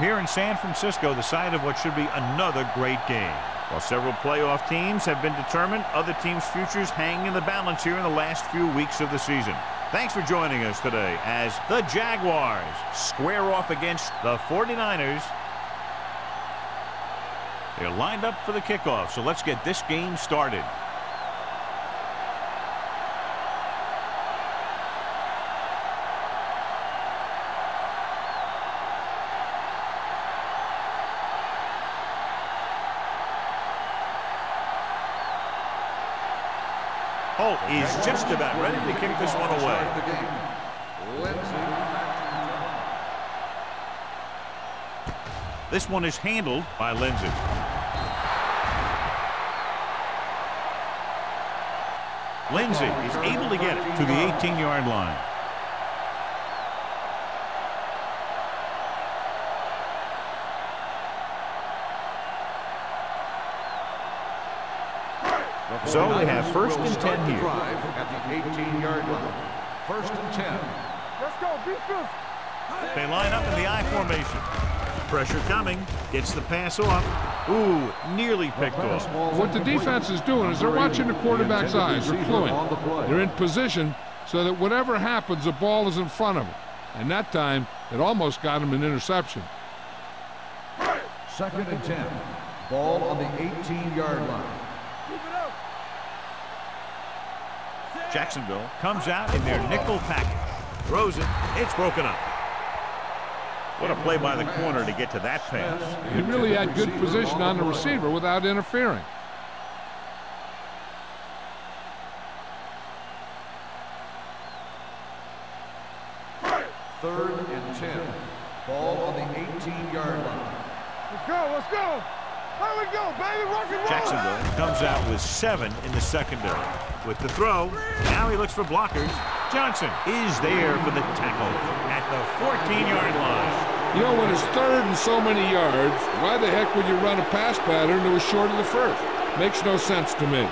Here in San Francisco, the site of what should be another great game. While several playoff teams have been determined, other teams' futures hang in the balance here in the last few weeks of the season. Thanks for joining us today as the Jaguars square off against the 49ers. They're lined up for the kickoff, so let's get this game started. Just about ready to kick this one away. This one is handled by Lindsey. Lindsey is able to get it to the 18-yard line. So they have first and 10 here. At the 18-yard line. First and 10. Let's go, defense. They line up in the I formation. Pressure coming. Gets the pass off. Ooh, nearly picked off. What the defense is doing is they're watching the quarterback's eyes. They're cluing. They're in position so that whatever happens, the ball is in front of them. And that time, it almost got him an interception. Second and 10. Ball on the 18-yard line. Jacksonville comes out in their nickel package. Throws it. It's broken up. What a play by the corner to get to that pass. He really had good position on the receiver without interfering. Third and 10. Ball on the 18-yard line. Let's go, let's go. There we go, baby. Rock and roll. Jacksonville comes out with seven in the secondary. With the throw, now he looks for blockers. Johnson is there for the tackle at the 14-yard line. You know, when it's third and so many yards, why the heck would you run a pass pattern that was short of the first? Makes no sense to me.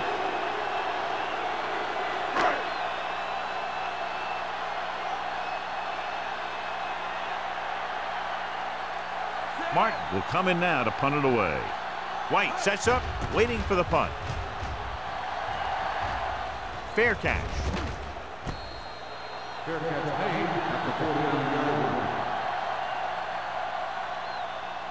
Martin will come in now to punt it away. White sets up, waiting for the punt. Fair catch. Fair catch made at the 41-yard line.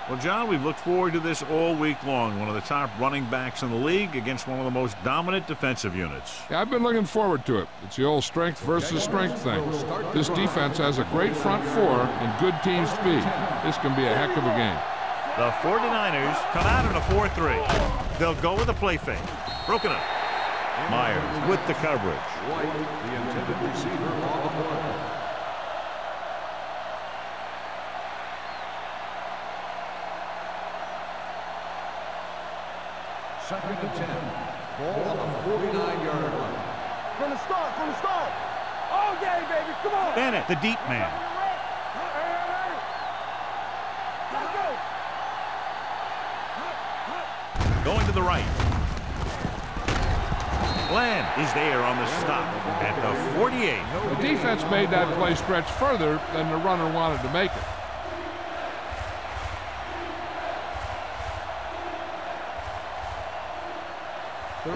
Well, John, we've looked forward to this all week long. One of the top running backs in the league against one of the most dominant defensive units. Yeah, I've been looking forward to it. It's the old strength versus strength thing. This defense has a great front four and good team speed. This can be a heck of a game. The 49ers come out in a 4-3. They'll go with a play fake. Broken up. Myers with the coverage. White, the intended receiver on the play. Second and 10. Ball on the 49-yard line. From the start, from the start. Oh, All game, baby. Come on. Bennett, the deep man. Going to the right. Glenn is there on the stop at the 48. The defense made that play stretch further than the runner wanted to make it.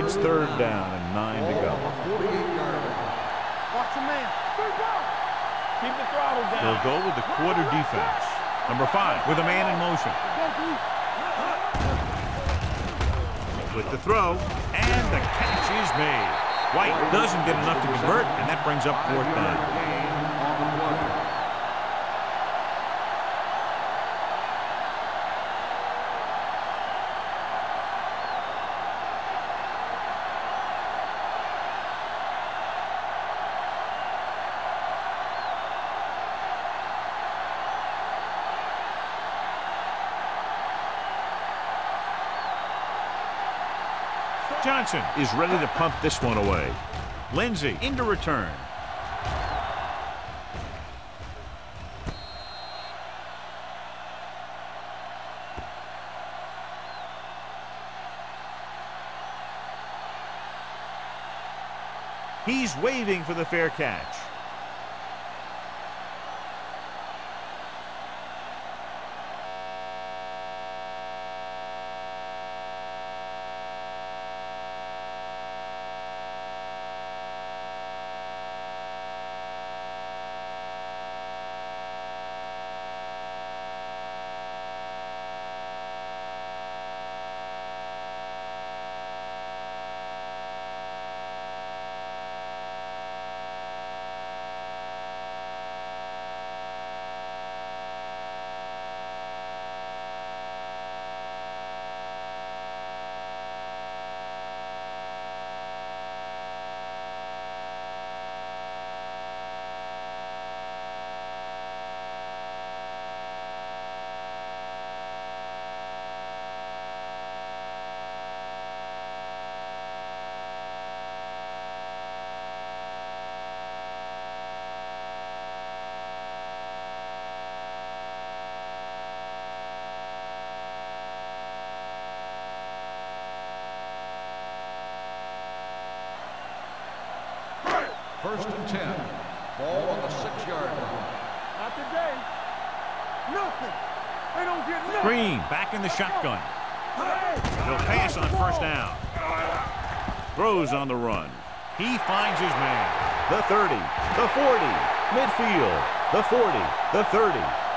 It's third down and nine to go. 48-yard line. Watch your man. Third down. Keep the throttle down. They'll go with the quarter defense. Number five with a man in motion. With the throw, and the catch is made. White doesn't get enough to convert, and that brings up fourth down. Johnson is ready to pump this one away. Lindsey into return. He's waving for the fair catch.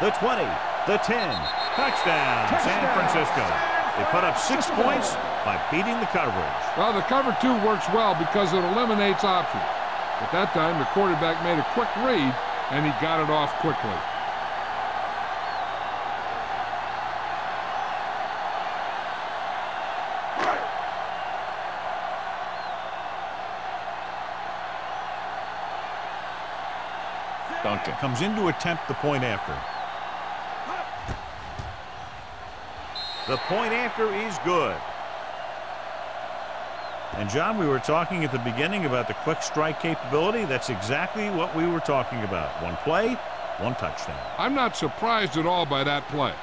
The 20, the 10. Touchdown, San Francisco. They put up six points by beating the coverage. Well, the cover two works well because it eliminates options. At that time, the quarterback made a quick read, and he got it off quickly. Duncan comes in to attempt the point after. The point after is good. And John, we were talking at the beginning about the quick strike capability. That's exactly what we were talking about. One play, one touchdown. I'm not surprised at all by that play.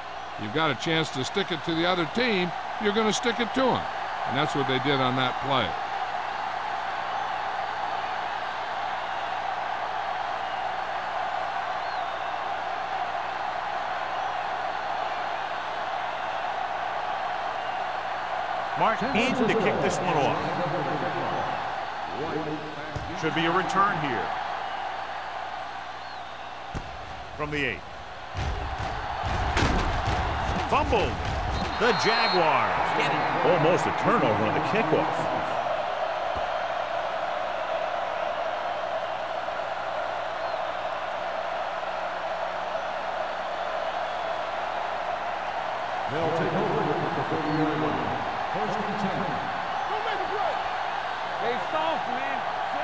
You've got a chance to stick it to the other team, you're going to stick it to them. And that's what they did on that play. In to kick this one off. Should be a return here. From the eight. Fumbled. The Jaguars almost a turnover on the kickoff. They'll take over at the 40-yard line. First and 10. Don't make a play. They soft, man.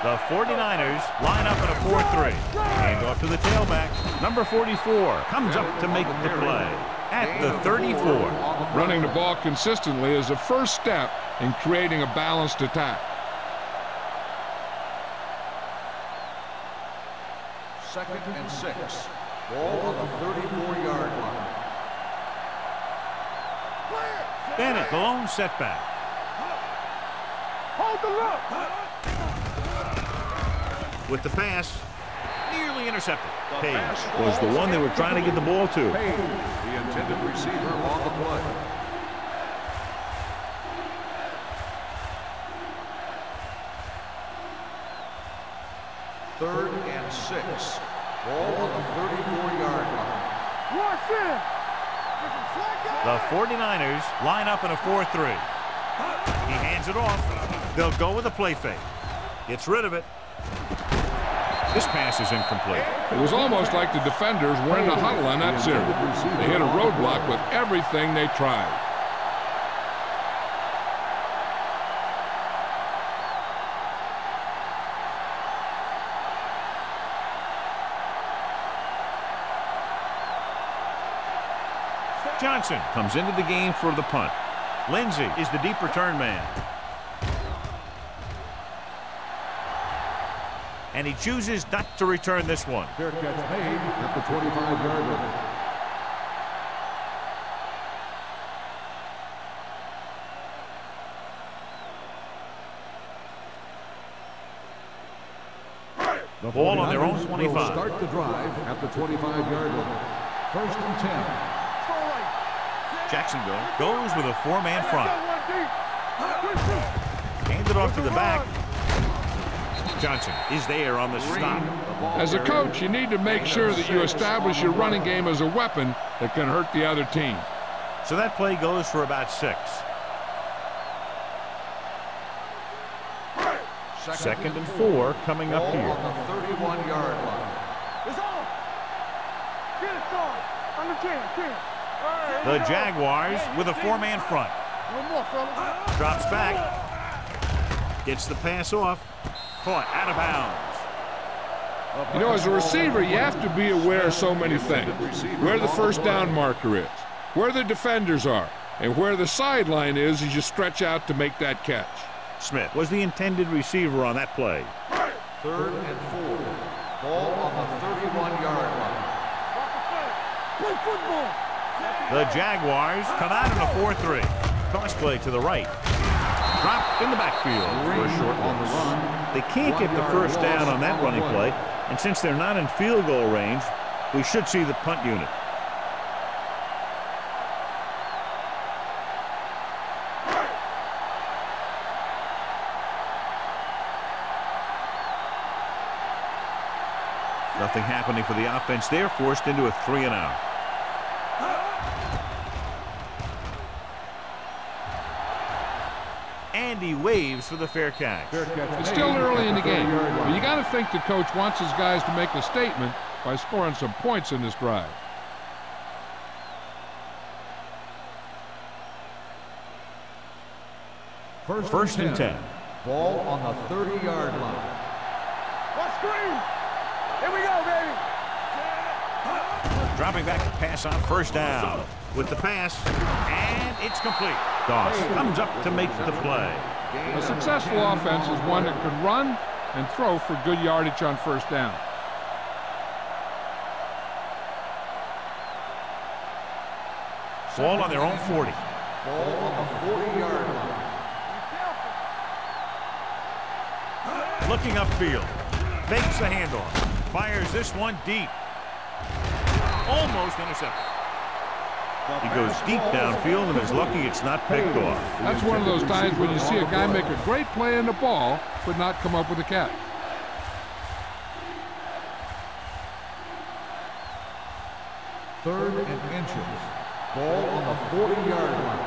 The 49ers line up in a 4-3. Hand off to the tailback. Number 44 comes up to make the play at the 34. Running the ball consistently is the first step in creating a balanced attack. Second and six. Ball on the 34-yard line. Bennett, the lone setback. Hold the look. With the pass, nearly intercepted. Page was the one they were trying to get the ball to. Page, the intended receiver on the play. Third and six. Ball on the 34-yard line. Watch it. Get some slack out. The 49ers line up in a 4-3. He hands it off. They'll go with a play fake. Gets rid of it. This pass is incomplete. It was almost like the defenders were in a huddle on that series. They hit a roadblock with everything they tried. Johnson comes into the game for the punt. Lindsey is the deep return man. And he chooses not to return this one. Fair catch made at the 25-yard line. The Ball on their own 25. will start the drive at the 25-yard line. First and 10. Jacksonville goes with a four-man front. Got one deep. Good shoot. Hand it off to the back. Johnson is there on the stop. As a coach, you need to make sure that you establish your running game as a weapon that can hurt the other team. So that play goes for about six. Second and four coming up here. on the 31-yard line. It's on. Get it on. On the 10, 10. The here we go. Jaguars with a four-man front. One more, fellas. Drops back. Gets the pass off. Caught out of bounds. You know, as a receiver, you have to be aware of so many things. Where the first down marker is, where the defenders are, and where the sideline is as you stretch out to make that catch. Smith was the intended receiver on that play. Third and four. Ball on the 31-yard line. Play football. The Jaguars come out in a 4-3. Cross play to the right. In the backfield for a short on the run. They can't get the first down on that running play, and since they're not in field goal range, we should see the punt unit. Nothing happening for the offense They're forced into a three and out. And waves for the fair catch. It's still early in the game, but you got to think the coach wants his guys to make a statement by scoring some points in this drive. First, First and 10. Ball on the 30-yard line. One screen. Here we go, baby. Dropping back to pass on first down. With the pass, and it's complete. Doss comes up to make the play. A successful offense is one that can run and throw for good yardage on first down. Ball on their own 40. Ball on the 40-yard line. Looking upfield. Fakes the handoff. Fires this one deep. Almost intercepted. He goes deep downfield and is lucky it's not picked off. That's one of those times when you see a guy make a great play in the ball, but not come up with a catch. Third and inches. Ball on the 40-yard line.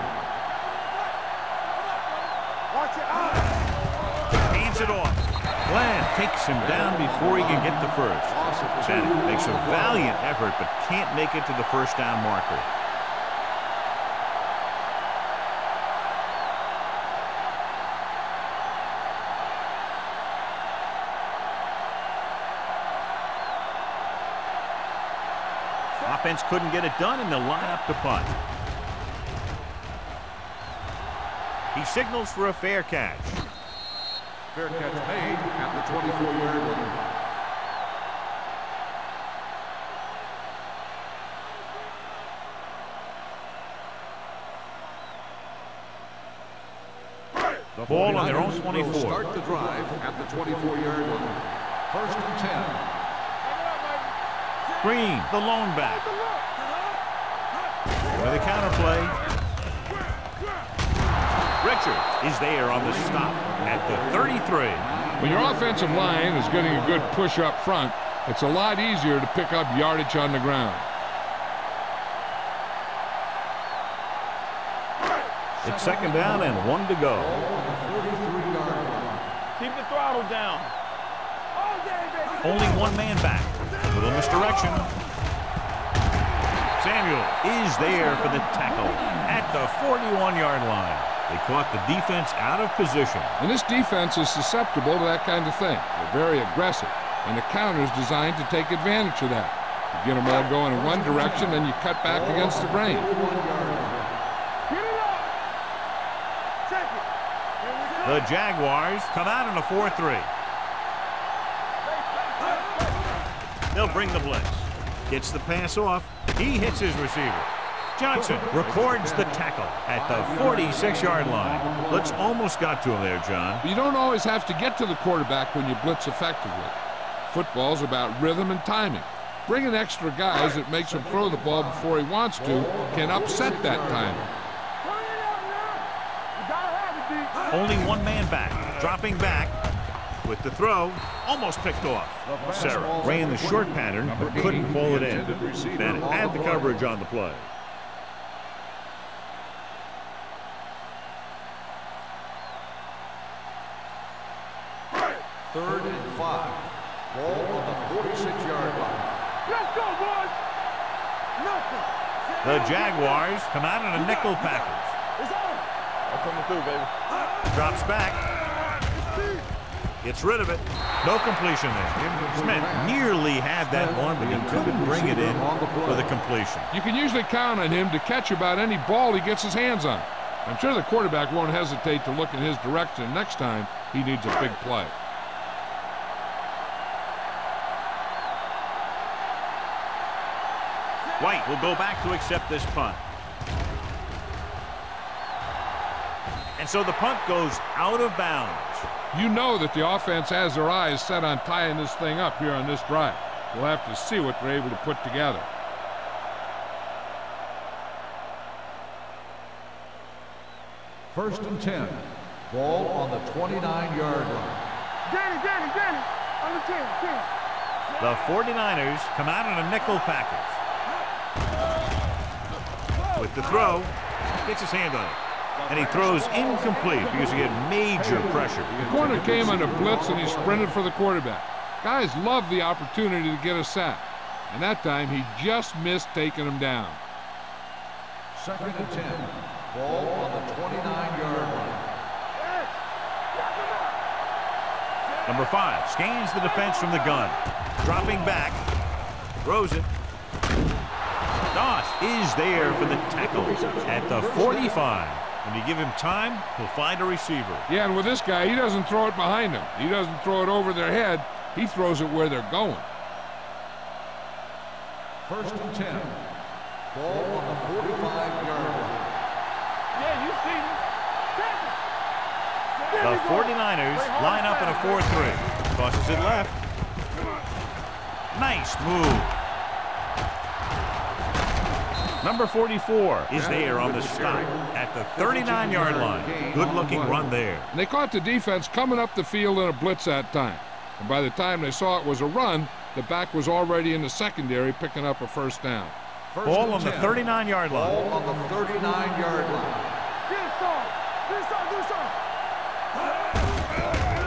Watch it ah! out. Hands it off. Glenn takes him down before he can get the first. Bennett makes a valiant effort but can't make it to the first down marker. Offense couldn't get it done and they'll line up to punt. He signals for a fair catch. Fair catch made at the 24-yard line. The ball on their own 49ers will 24. Start the drive at the 24-yard line. First and 10. Green, the lone back. With a counter play. Richard is there on the stop at the 33. When your offensive line is getting a good push up front, it's a lot easier to pick up yardage on the ground. It's second down and one to go. Keep the throttle down. All day, baby. Only one man back. A little misdirection. Samuel is there for the tackle at the 41-yard line. They caught the defense out of position. And this defense is susceptible to that kind of thing. They're very aggressive, and the counter is designed to take advantage of that. You get them all going in one direction, and you cut back against the grain. Get it up. Check it. Here we go. The Jaguars come out in a 4-3. They'll bring the blitz. Gets the pass off. He hits his receiver. Johnson records the tackle at the 46-yard line. Blitz almost got to him there, John. You don't always have to get to the quarterback when you blitz effectively. Football's about rhythm and timing. Bringing extra guys that makes him throw the ball before he wants to can upset that timing. Turn it up now. You gotta have it, D. Only one man back. Dropping back with the throw. Almost picked off. Sarah ran the short pattern but couldn't pull it in. Bennett had the coverage on the play. Third and five. Ball on the 46-yard line. Let's go, boys. Nothing. The Jaguars come out in a nickel package. It's on. I'm coming through, baby. Drops back. Gets rid of it. No completion there. Smith nearly had that one, but he couldn't bring it in for the completion. You can usually count on him to catch about any ball he gets his hands on. I'm sure the quarterback won't hesitate to look in his direction next time he needs a big play. White will go back to accept this punt. And so the punt goes out of bounds. You know that the offense has their eyes set on tying this thing up here on this drive. We'll have to see what they're able to put together. First and 10. Ball on the 29-yard line. Danny, Danny, Danny. On the 10, 10. The 49ers come out in a nickel package. With the throw, gets his hand on it. And he throws incomplete because he had major pressure. The corner came on a blitz and he sprinted for the quarterback. Guys love the opportunity to get a sack. And that time he just missed taking him down. Second and 10. Ball on the 29-yard line. Number five scans the defense from the gun. Dropping back. Throws it. Doss is there for the tackle at the 45. When you give him time, he'll find a receiver. Yeah, and with this guy, he doesn't throw it behind him. He doesn't throw it over their head. He throws it where they're going. First and 10. Ball on the 45-yard line. Yeah, you see me. The There we go. 49ers line up in a 4-3. Tosses it left. Nice move. Number 44 is there on the stop at the 39-yard line. Good-looking run there. And they caught the defense coming up the field in a blitz that time. And by the time they saw it was a run, the back was already in the secondary picking up a first down. First Ball and on the 39-yard line. Ball on the 39-yard line. Get it, son. Get it, son.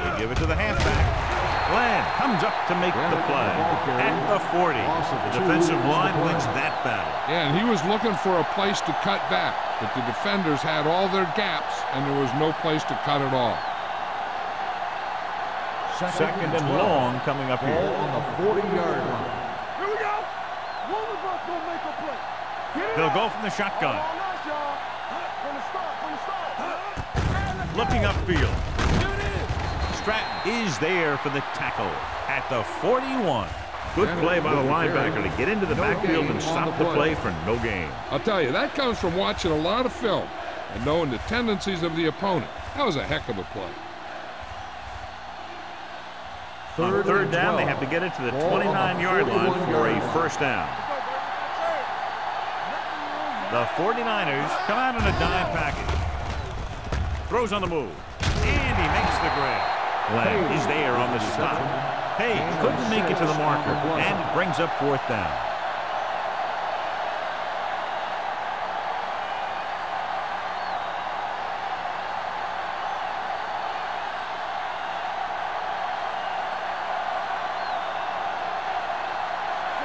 Do. They give it to the halfback. Glenn comes up to make the play at the 40. The defensive line wins that battle. Yeah, and he was looking for a place to cut back, but the defenders had all their gaps, and there was no place to cut at all. Second and 12. long coming up Ball here. on the 40-yard line. Here we go. Woolworth gonna make a play. They'll up. go from the shotgun. All nice, y'all. From the start, from the start. Looking upfield. Stratton is there for the tackle at the 41. Good play by the linebacker to get into the backfield and stop the play for no gain. I'll tell you, that comes from watching a lot of film and knowing the tendencies of the opponent. That was a heck of a play. On third down, they have to get it to the Ball on the 29-yard line for a first down. The 49ers come out in a dime package. Throws on the move. And he makes the grab. Glenn is there on the stop. Hey, couldn't make it to the marker. And it brings up fourth down.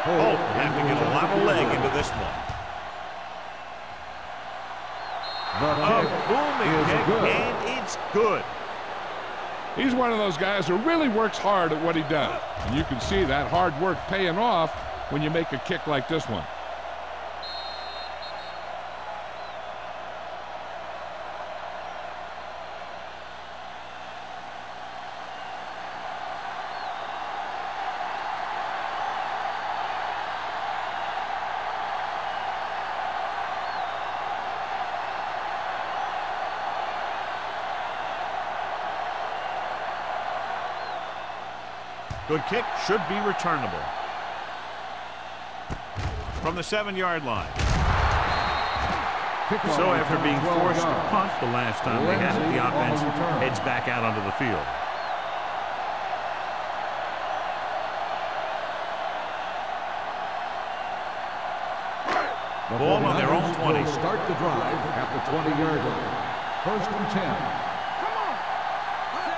Holt will have to get a lot of leg into this one. The A kick booming is kick, good. and it's good. He's one of those guys who really works hard at what he does. And you can see that hard work paying off when you make a kick like this one. Good kick should be returnable. From the seven-yard line. So after being forced to punt the last time they had it, the offense heads back out onto the field. The Ball on their own 20. start the drive at the 20-yard line. First and 10.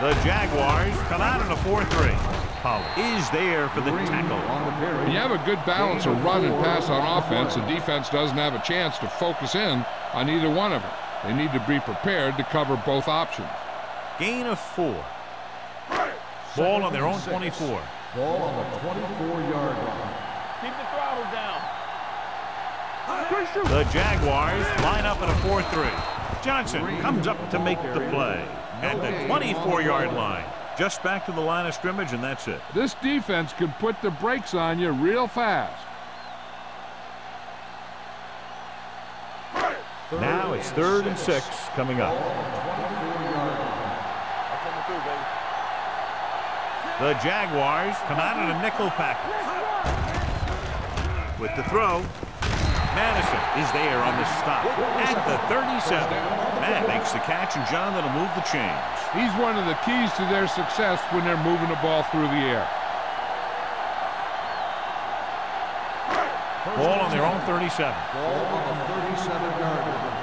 The Jaguars come out in a 4-3. Pollard is there for the tackle. on the carry. You have a good balance of run and pass on offense, the defense doesn't have a chance to focus in on either one of them. They need to be prepared to cover both options. Gain of four. Ball on their own 24. Ball on the 24-yard line. Keep the throttle down. The Jaguars line up in a 4-3. Johnson comes up to make the play at the 24-yard line. Just back to the line of scrimmage, and that's it. This defense can put the brakes on you real fast. Now it's third and six coming up. The Jaguars come out in a nickel package. With the throw, Madison is there on the stop at the 37. Matt makes the catch, and John, that'll move the chains. He's one of the keys to their success when they're moving the ball through the air. Ball on their own 37. Ball on the 37-yard line.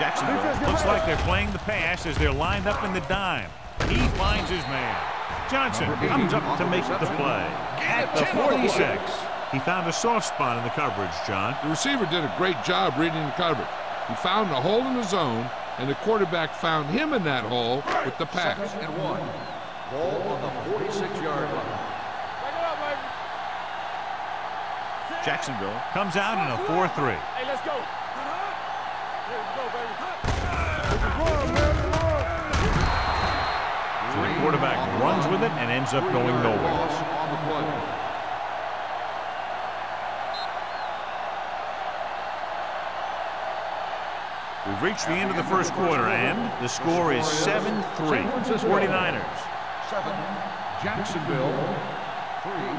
Jacksonville looks like they're playing the pass as they're lined up in the dime. He finds his man. Johnson comes up to make the play. At the 46. He found a soft spot in the coverage, John. The receiver did a great job reading the coverage. He found a hole in the zone, and the quarterback found him in that hole with the pass. Second and one. Ball on the 46-yard line. Jacksonville comes out in a 4-3. Hey, let's go. Uh-huh. Let's go, baby. Quarterback runs with it and ends up going nowhere. Loss on the play. We've reached the end of the first quarter, and the score is 7-3. 49ers. Seven. Jacksonville. Three.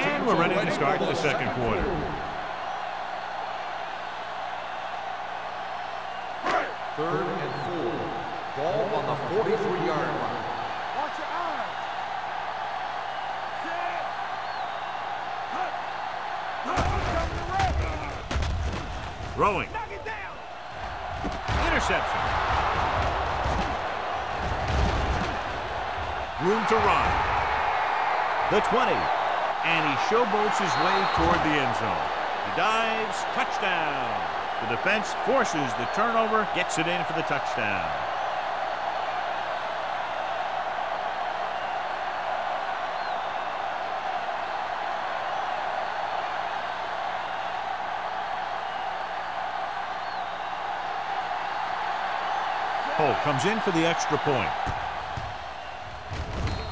And we're ready to start the second quarter. Third and four. Ball on the 43-yard line. Watch your eyes. Set. Hut. Hut. Come to rest. Throwing. Knock it down. Interception. Room to run. The 20. And he showboats his way toward the end zone. He dives. Touchdown. The defense forces the turnover, gets it in for the touchdown. Comes in for the extra point.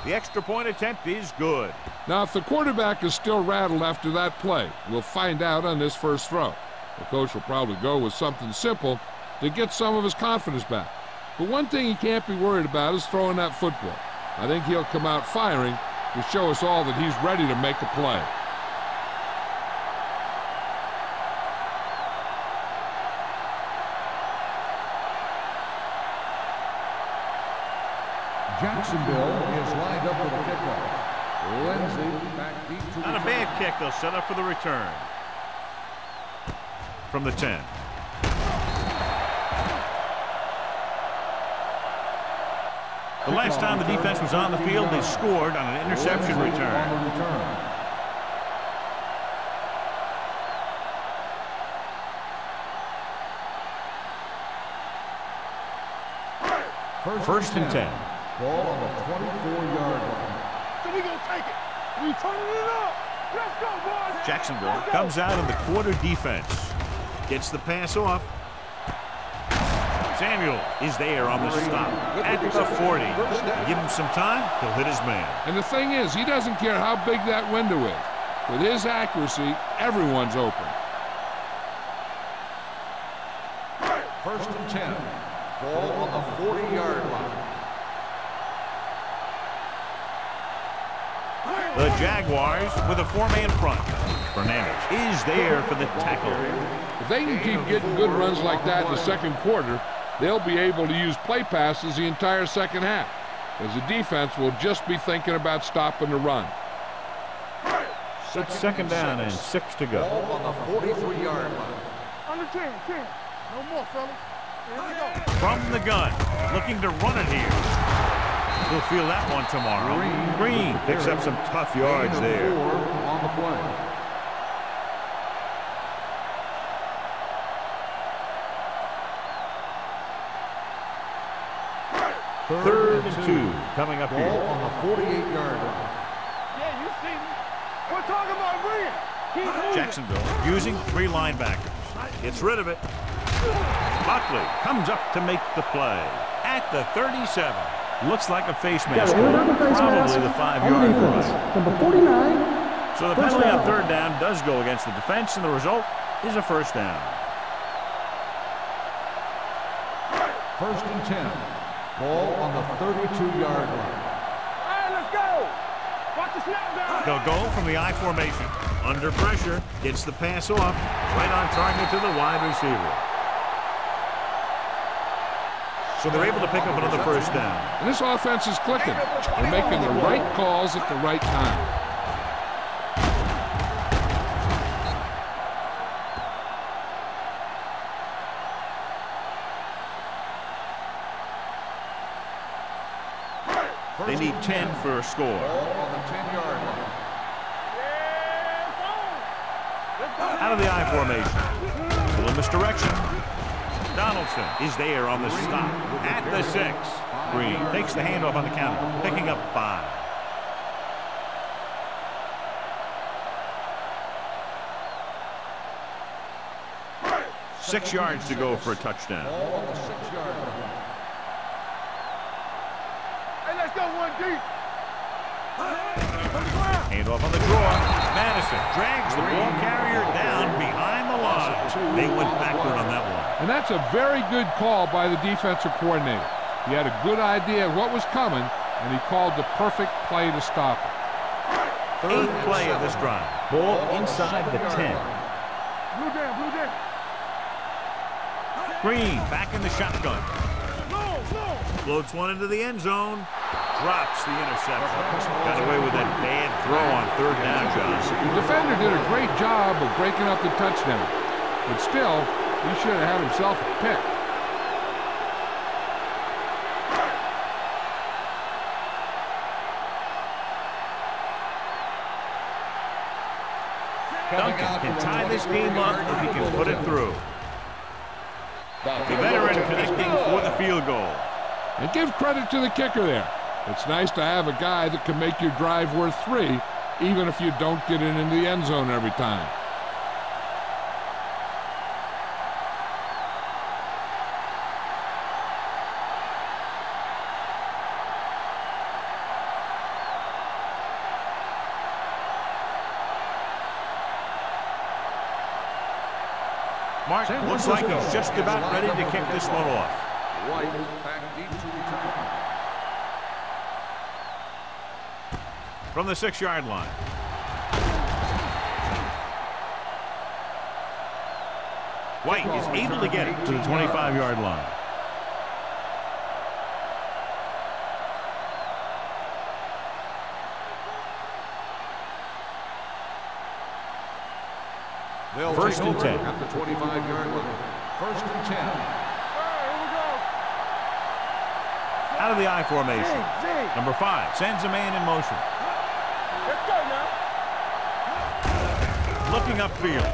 The extra point attempt is good. Now, if the quarterback is still rattled after that play, we'll find out on this first throw. The coach will probably go with something simple to get some of his confidence back. But one thing he can't be worried about is throwing that football. I think he'll come out firing to show us all that he's ready to make a play. Jacksonville is lined up for the kickoff. Lindsey back deep to Not a bad kick. They'll set up for the return. From the 10. The last time the defense was on the field, they scored on an interception return. Return. First and 10. Ball on the 24-yard line. So we gonna take it. We turning it up. Let's go, boys. Jacksonville comes out in the quarter defense. Gets the pass off. Samuel is there on the stop at the 40. Give him some time, he'll hit his man. And the thing is, he doesn't care how big that window is. With his accuracy, everyone's open. First and 10. Ball on the 40-yard line. The Jaguars with a four-man front. Fernandez is there for the tackle. If they can keep getting good runs like that in the second quarter, they'll be able to use play passes the entire second half, as the defense will just be thinking about stopping the run. It's second down and six to go. Ball on the 43-yard line. Under 10, 10. No more, fellas. Here we go. From the gun, looking to run it here. He'll feel that one tomorrow. Green picks up some tough yards there. On the play. Third and two coming up Ball here. on the 48-yard line. Yeah, you see me. We're talking about Green. Keep. Jacksonville using three linebackers. Gets rid of it. Buckley comes up to make the play at the 37. Looks like a face mask. Got a little face Probably the five-yard defense. line. Number 49, So the penalty on third down does go against the defense, and the result is a first down. First and 10. Ball on the 32-yard line. Hey, let's go. Watch the snap down. They'll go from the I formation. Under pressure, gets the pass off, right on target to the wide receiver. So they're able to pick up another first down. And this offense is clicking. They're making the right calls at the right time. They need 10 for a score. Ball on the 10-yard line. Yeah, it's on. Let's go. Out of the I formation. Full in misdirection. Donaldson is there on the stop at the six. Green takes the handoff on the counter, picking up five. Six yards to go for a touchdown. Ball on the 6-yard line. Hey, let's go one deep. From the ground. Handoff on the draw. Madison drags the ball carrier down behind the line. They went backward on that one. And that's a very good call by the defensive coordinator. He had a good idea of what was coming, and he called the perfect play to stop it. Eighth play of this drive. Ball inside the 10. Blue down, blue down. Green back in the shotgun. Long, long. Floats one into the end zone. Drops the interception. Got away with that bad throw on third down, John. The defender did a great job of breaking up the touchdown, but still, he should have had himself a pick. Duncan can tie this game up if he can put it through. The veteran connecting for the field goal. And give credit to the kicker there. It's nice to have a guy that can make your drive worth three, even if you don't get it into the end zone every time. Looks like he's just about ready to kick this one off. White back deep to return. From the six-yard line. White is able to get it to the 25-yard line. First and 10. At the 25-yard line. First and 10. All right, here we go. Out of the I formation. Zig, zig. Number five sends a man in motion. Let's go now. Looking upfield.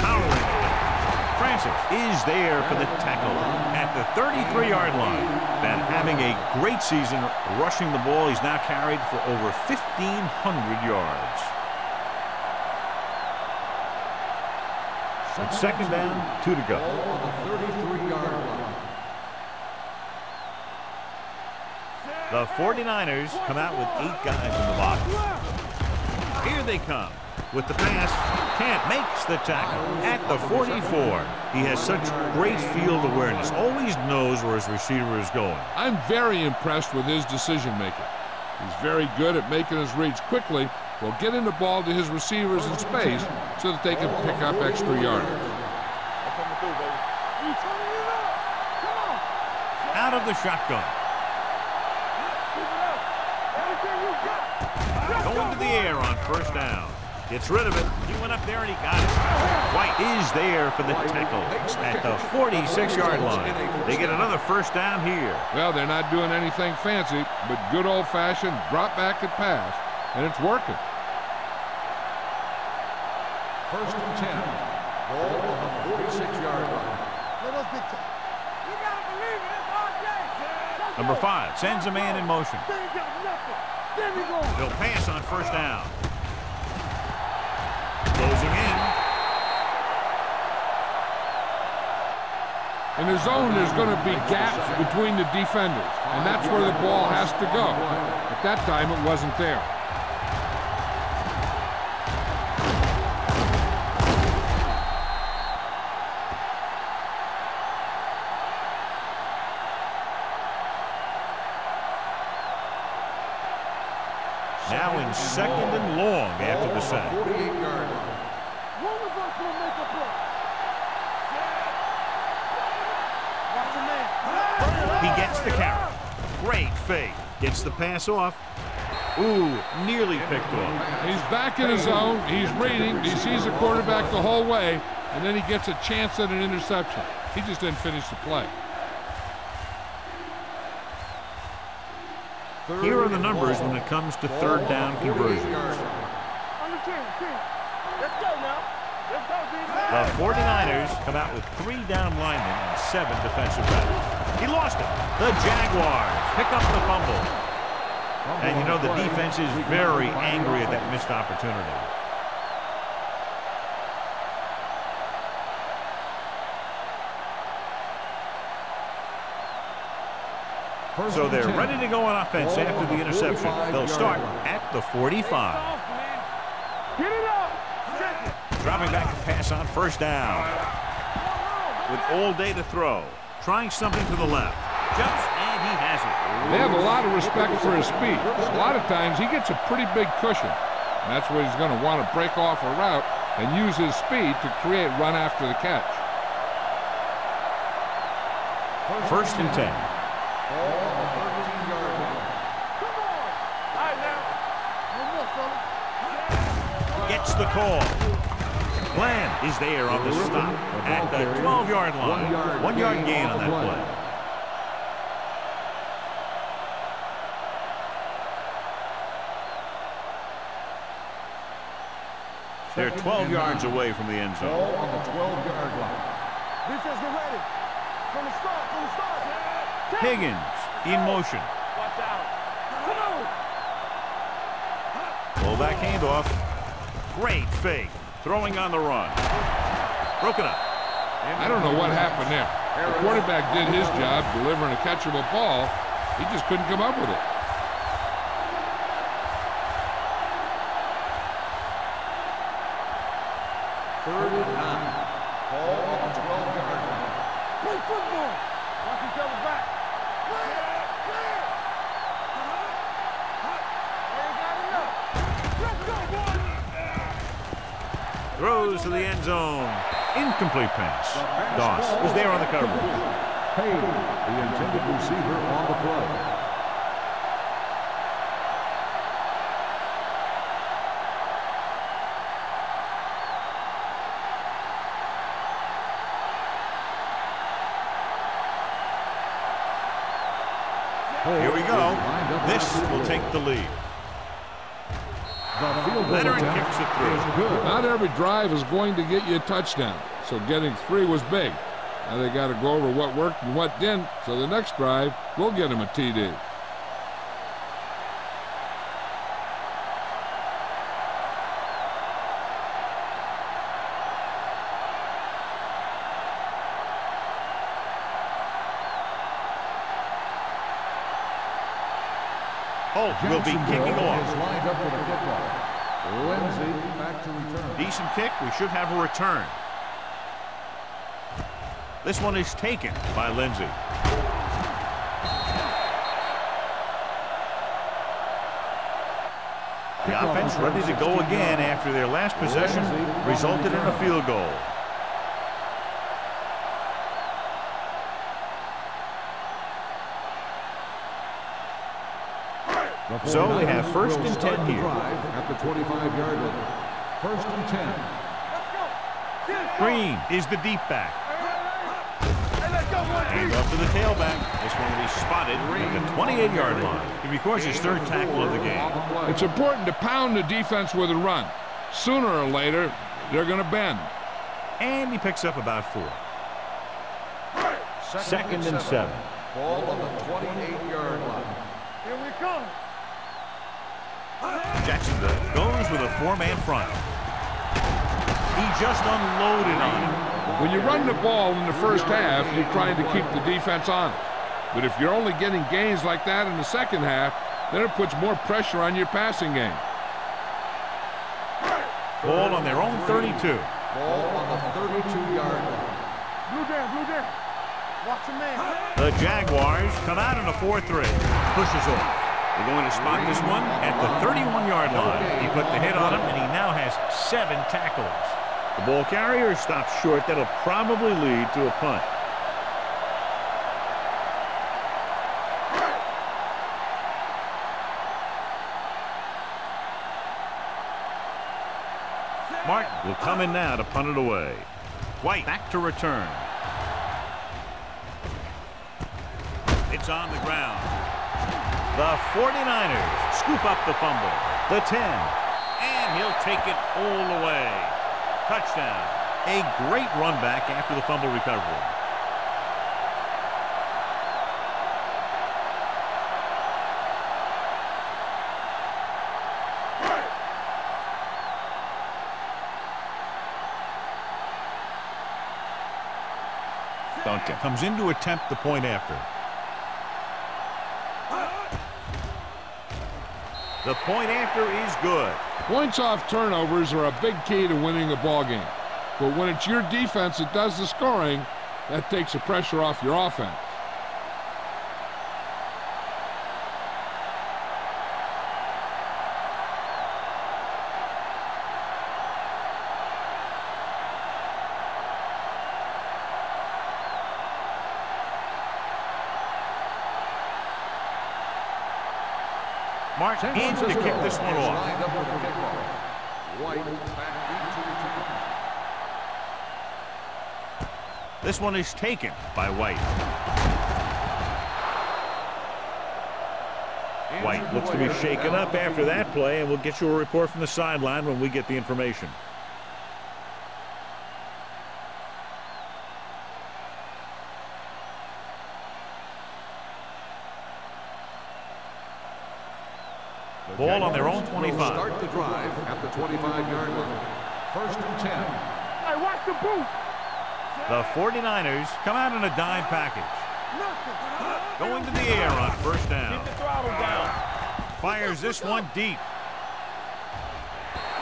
Powering. Francis is there for the tackle at the 33-yard line. Then having a great season rushing the ball, he's now carried for over 1,500 yards. It's second down, two to go. The 33-yard line. The 49ers come out with eight guys in the box. Here they come. With the pass, Kent makes the tackle at the 44. He has such great field awareness, always knows where his receiver is going. I'm very impressed with his decision making. He's very good at making his reads quickly while getting the ball to his receivers in space so that they can pick up extra yardage. I'm coming through, baby. You turning it up. Come on. Out of the shotgun. Keep it up. Everything you got. Let's go, Going to the air on first down. Gets rid of it. He went up there and he got it. White is there for the tackle at the 46-yard line. They get another first down here. Well, they're not doing anything fancy, but good old-fashioned drop back and pass, and it's working. First and 10. Ball on the 46-yard line. Let us get You gotta believe it. It's RJ. Let's Number five sends a man in motion. They ain't got nothing. There we go. They'll pass on first down. Closing in. In the zone, there's going to be gaps between the defenders, and that's where the ball has to go. At that time, it wasn't there. Man. He gets the carry. Great fake. Gets the pass off. Ooh, nearly picked off. He's back in his zone. He's reading. He sees the quarterback the whole way, and then he gets a chance at an interception. He just didn't finish the play. Here are the numbers when it comes to third down conversions. On the 10, 10. Let's go now. Let's go. The 49ers come out with three down linemen and seven defensive backs. He lost it. The Jaguars pick up the fumble. And you know the defense is very angry at that missed opportunity. So they're ready to go on offense after the interception. They'll start at the 45. Get it up. Dropping back to pass on first down. With all day to throw. Trying something to the left. Jumps and he has it. They have a lot of respect for his speed. A lot of times he gets a pretty big cushion. And that's where he's going to want to break off a route and use his speed to create run after the catch. First and 10. The call. Glenn is there on the stop at the 12-yard line. One yard gain on that play. They're 12 yards away from the end Ball zone. on the 12-yard line. Defense, get ready. From the start, from the start. Higgins in motion. Watch out. Come on. Fullback handoff. Great fake. Throwing on the run. Broken up. I don't know what happened there. The quarterback did his job delivering a catchable ball. He just couldn't come up with it. End zone. Incomplete pass. Doss was there on the cover. Payne, the intended receiver on the play. Here we go. This will take the lead. Leonard kicks it through. Not every drive is going to get you a touchdown, so getting three was big. Now they got to go over what worked and what didn't, so the next drive will get him a TD. Will be kicking Jacksonville off. is lined up for the kickoff. Lindsay back to return. Decent kick. We should have a return. This one is taken by Lindsey. The offense ready to go again after their last possession resulted in a field goal. So we have first and 10 here. At the 25-yard line. First and 10. Let's go. Get it. Green is the deep back. Hey, let's go, boys. Hands off to the tailback. This one will be spotted at the 28-yard line. He records his third tackle of the game. On the play. It's important to pound the defense with a run. Sooner or later, they're going to bend. And he picks up about four. Second and seven. Ball on the 28-yard line. Here we come. Jacksonville goes with a four-man front. He just unloaded on him. When you run the ball in the first half, you're trying to keep the defense on it. But if you're only getting gains like that in the second half, then it puts more pressure on your passing game. Ball on their own 32. Ball on the 32-yard line. Blue down, blue down. Watch your man. The Jaguars come out in a 4-3. Pushes off. They're going to spot this one at the 31-yard line. He put the hit on him, and he now has seven tackles. The ball carrier stops short. That'll probably lead to a punt. Martin will come in now to punt it away. White back to return. It's on the ground. The 49ers scoop up the fumble. The 10. And he'll take it all the way. Touchdown. A great run back after the fumble recovery. Duncan comes in to attempt the point after. The point after is good. Points off turnovers are a big key to winning a ball game. But when it's your defense that does the scoring, that takes the pressure off your offense. This one off. This one is taken by White. White looks to be shaken up after that play, and we'll get you a report from the sideline when we get the information. Ball on their own Will 25. Start the drive at the 25-yard line. First and 10. Hey, watch the boot. The 49ers come out in a dime package. Going to the air on first down. Keep the throttle down. Fires this one deep.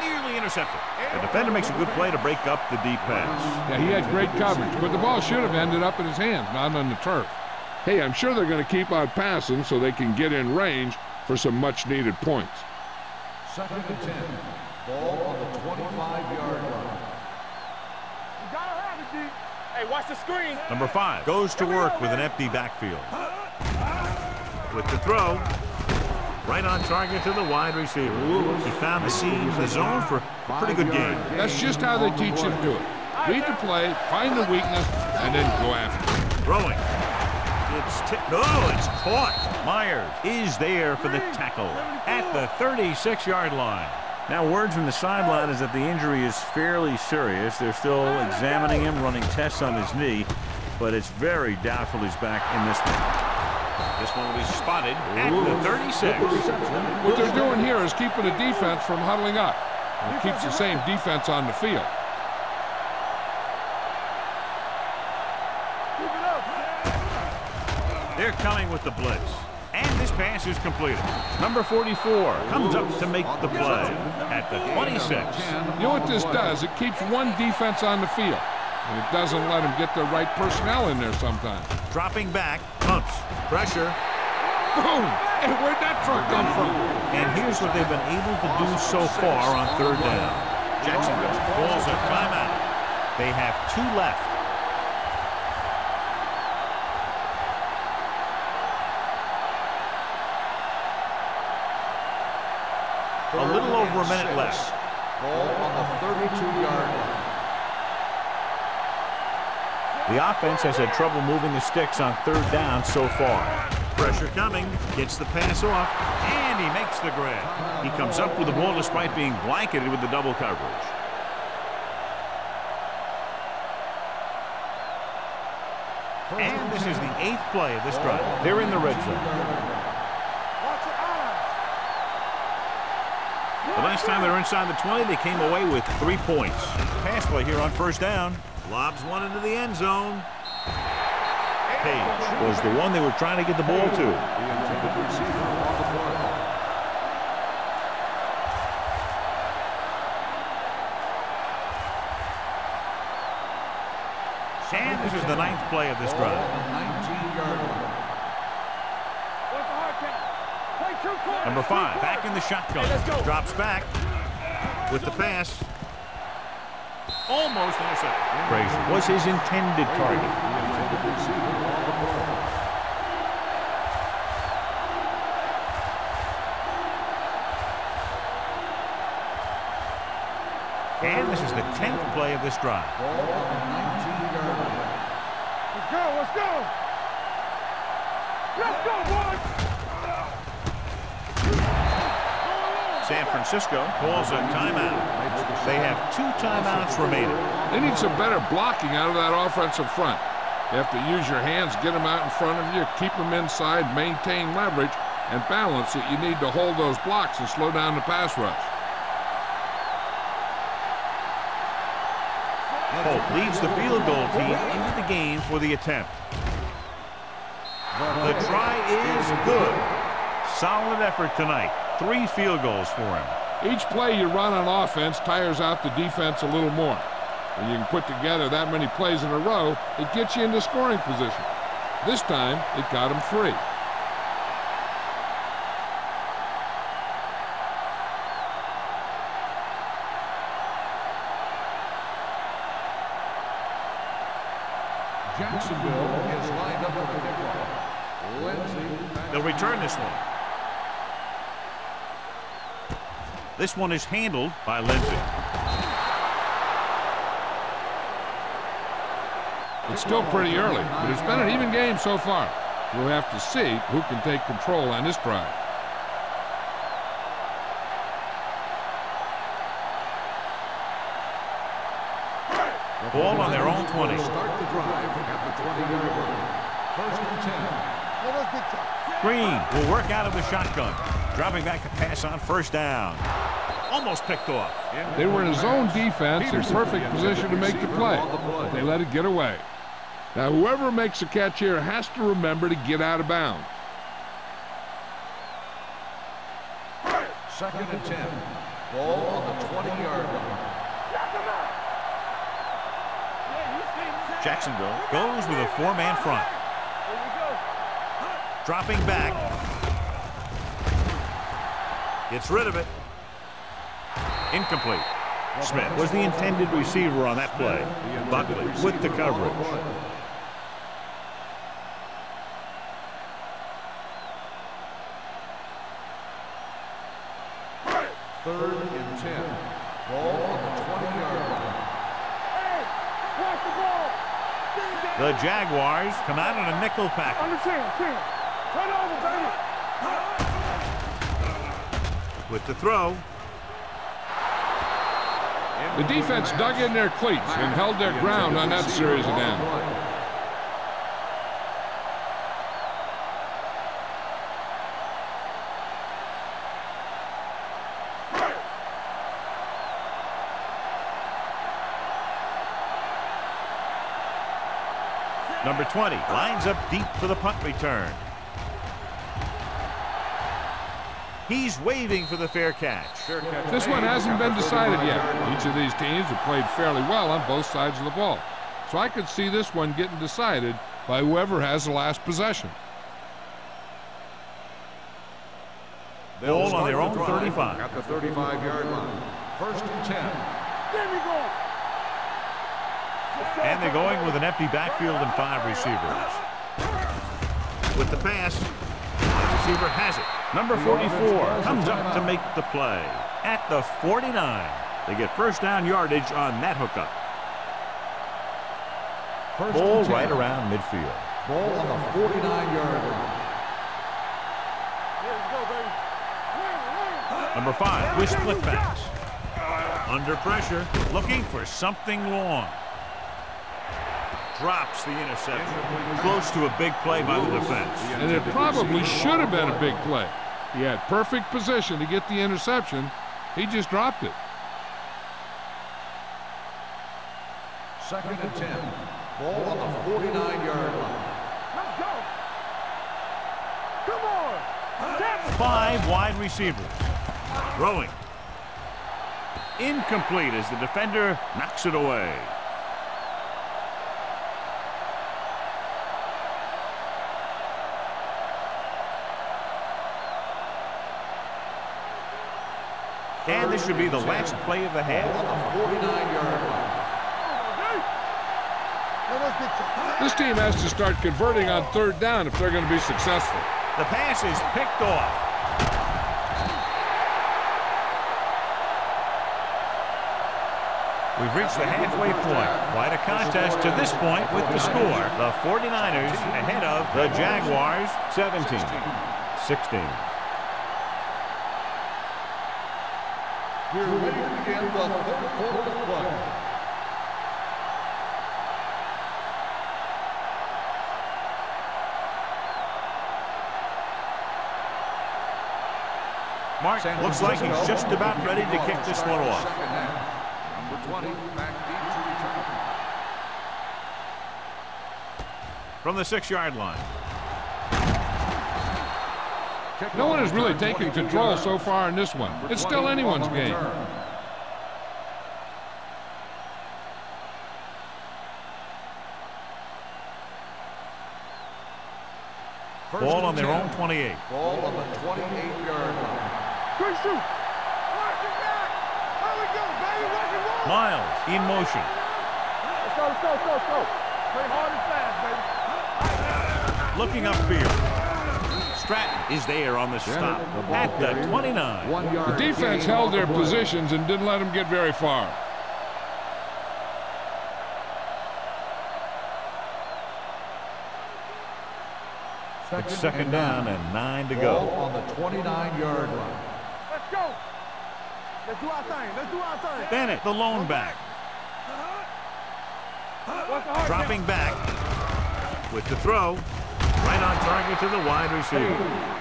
Nearly intercepted. The defender makes a good play to break up the deep pass. Yeah, he had great coverage, but the ball should have ended up in his hands, not on the turf. Hey, I'm sure they're going to keep on passing so they can get in range for some much-needed points. Second and 10. Ball on the 25-yard line. You gotta have it, D. Hey, watch the screen. Number five goes to work with an empty backfield. With the throw, right on target to the wide receiver. He found the seam, the zone for a pretty good game. That's just how they teach you to do it. Read the play, find the weakness, and then go after it. Throwing. It's tipped. No, it's caught. Myers is there for the tackle at the 36-yard line. Now, word from the sideline is that the injury is fairly serious. They're still examining him, running tests on his knee, but it's very doubtful he's back in this one. This one will be spotted at the 36. What they're doing here is keeping the defense from huddling up. It keeps the same defense on the field. Keep it up. They're coming with the blitz. And this pass is completed. Number 44 comes up to make the play at the 26. You know what this does? It keeps one defense on the field. And it doesn't let them get the right personnel in there sometimes. Dropping back, pumps, pressure, Boom! Hey, where'd that truck come from? and here's what they've been able to do so far on third down. Jacksonville calls a timeout. They have two left. Over a minute left. Ball on the 32-yard line. The offense has had trouble moving the sticks on third down so far. Pressure coming, gets the pass off, and he makes the grab. He comes up with the ball despite being blanketed with the double coverage. And this is the eighth play of this drive. They're in the red zone. Watch your eyes. The last time they were inside the 20, they came away with three points. Pass play here on first down. Lobs one into the end zone. Page was the one they were trying to get the ball to. The intended receiver on the play. And this is the ninth play of this drive. on the 19-yard line. What's the hard count? Play Number five, back in the shotgun. Drops back with the pass. Almost intercepted. Frazier was his intended target. And this is the 10th play of this drive. Ball on the 19-yard line. Let's go, let's go. Let's go, boys. San Francisco calls a timeout. They have two timeouts remaining. They need some better blocking out of that offensive front. You have to use your hands, get them out in front of you, keep them inside, maintain leverage, and balance it. You need to hold those blocks and slow down the pass rush. Holt leads the field goal team into the game for the attempt. The try is good. Solid effort tonight. Three field goals for him. Each play you run on offense tires out the defense a little more. When you can put together that many plays in a row, it gets you into scoring position. This time, it got him three. Jacksonville is lined up for the kickoff. Lindsey. They'll return this one. This one is handled by Lindsey. It's still pretty early, but it's been an even game so far. We'll have to see who can take control on this drive. Ball on their own 20. Start the drive at the 20-yard line. First and 10. Let us get you. Green will work out of the shotgun. Dropping back to pass on first down. Almost picked off. They were in a zone defense in perfect position to make the play, but they let it get away. Now, whoever makes a catch here has to remember to get out of bounds. Second and 10. Ball on the 20-yard line. Jacksonville goes with a four-man front. Dropping back. Gets rid of it. Incomplete. Smith was the intended receiver on that play. Buckley with the coverage. Third and 10. Ball on the 20-yard line. Hey, watch the ball. The Jaguars come out in a nickel package. Understand, team. Turn over, baby. With the throw. The defense dug in their cleats and held their ground on that series of downs. Number 20 lines up deep for the punt return. He's waving for the fair catch. This one hasn't been decided yet. Each of these teams have played fairly well on both sides of the ball. So I could see this one getting decided by whoever has the last possession. Ball on their own the 35. At the 35-yard line. First and 10. There we go. And they're going with an empty backfield and five receivers. With the pass, the receiver has it. Number 44 comes up to make the play. At the 49, they get first down yardage on that hookup. First Ball and 10. right around midfield. Ball on the 49-yard line. Let's go, baby. Win, win. Number five with split pass. Under pressure, looking for something long. Drops the interception. Close to a big play by the defense. And it probably should have been a big play. He had perfect position to get the interception. He just dropped it. Second and 10. Ball on the 49-yard line. Let's go. Come on. Tap. Five wide receivers. Throwing. Incomplete as the defender knocks it away. And this should be the last play of the half. 49-yard line. Now let's get you. This team has to start converting on third down if they're going to be successful. The pass is picked off. We've reached the halfway point. Quite a contest to this point with the score. The 49ers ahead of the Jaguars 17 16. We're ready to begin the third quarter of play. Mark looks like he's just about ready to kick this one off. Number 20, back deep to return. From the six-yard line. No one has really taken control so far in this one. It's still anyone's game. Ball on their own 28. Ball on the 28-yard line. Quick shoot. Watch it back. There we go, baby. Watch it roll. Miles in motion. Let's go, let's go, let's go, let's go. Play hard and fast, baby. Looking upfield. Stratton is there on the stop at the 29. The defense held their positions and didn't let them get very far. It's second down and nine to Ball go. on the 29-yard line. Let's go. Let's do our thing. Let's do our thing. Bennett, the lone back, uh-huh. Uh-huh. What's the hard dropping back with the throw. Right on target to the wide receiver.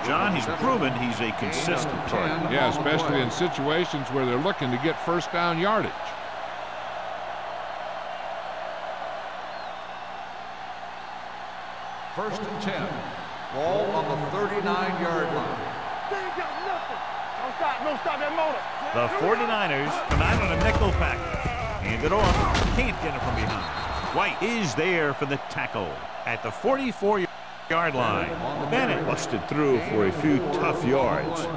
John, he's proven he's a consistent target. Yeah, especially in situations where they're looking to get first down yardage. First and 10. Ball on the 39-yard line. They ain't got nothing. Don't stop. Don't stop that motor. The 49ers come out on a nickel package. Hand it off. Can't get it from behind. White is there for the tackle at the 44-yard line. Bennett busted through for a few tough yards.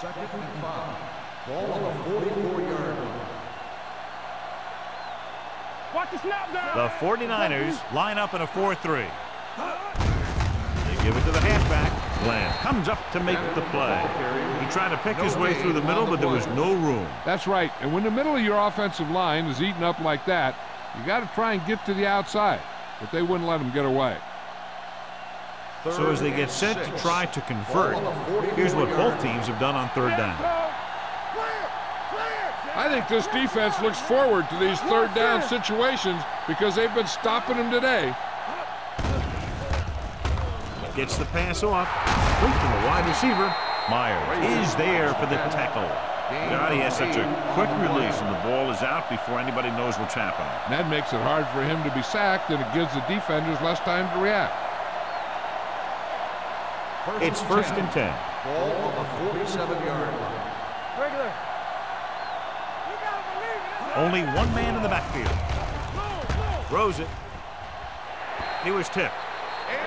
Second and five. Ball on the 44-yard line. Watch the snap down. The 49ers line up in a 4-3. They give it to the halfback. Glenn comes up to make the play. He tried to pick his way through the middle, but there was no room. That's right. And when the middle of your offensive line is eaten up like that, you got to try and get to the outside. But they wouldn't let him get away. So as they get set to try to convert, here's what both teams have done on third down. Clear. Clear. I think this defense looks forward to these third down situations because they've been stopping them today. Gets the pass off. Complete from the wide receiver. Myers is there for the tackle. God, he has such a quick release, and the ball is out before anybody knows what's happening. That makes it hard for him to be sacked, and it gives the defenders less time to react. It's first and 10. Ball on the 47-yard line. Regular. You gotta believe it. Only one man in the backfield. Throws it. He was tipped.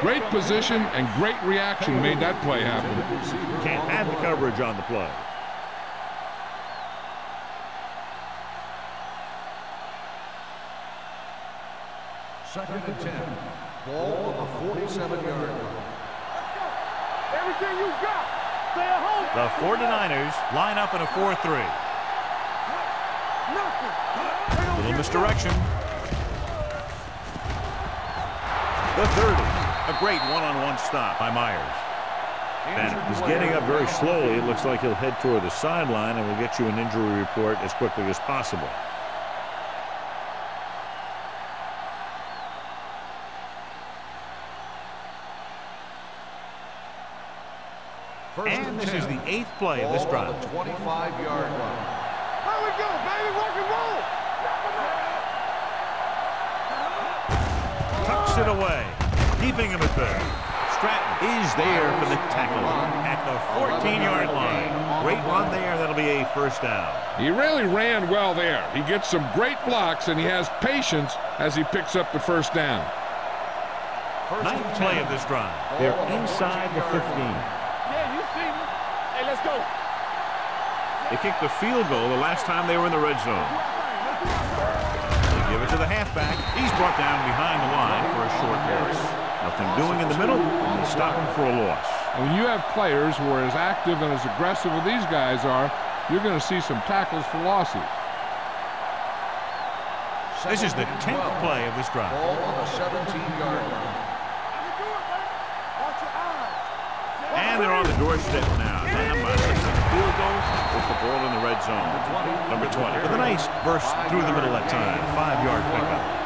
Great position and great reaction made that play happen. Can't have the coverage on the play. Second and 10. Ball on the 47-yard line. Everything you got. Stay at home. The 49ers line up in a 4-3. Nothing. Little misdirection. The 30. A great one-on-one stop by Myers. Bennett is getting up very slowly. It looks like he'll head toward the sideline, and we'll get you an injury report as quickly as possible. And this is the eighth play of this drive. 25-yard line. There we go, baby. Rock and roll. Tucks it away, keeping him at third. Stratton is there for the tackle at the 14-yard line. Great run there. That'll be a first down. He really ran well there. He gets some great blocks, and he has patience as he picks up the first down. Ninth play of this drive. They're inside the 15. Yeah, you see me. Hey, let's go. They kicked the field goal the last time they were in the red zone. They give it to the halfback. He's brought down behind the line for a short loss. Nothing doing in the middle, and they stop him for a loss. And when you have players who are as active and as aggressive as these guys are, you're going to see some tackles for losses. This is the 10th play of this drive. Ball on the 17-yard line. Watch your eyes. And they're on the doorstep now. Now, my field goals with the ball in the red zone. Number 20 with a nice burst through the middle that time. Five-yard pickup.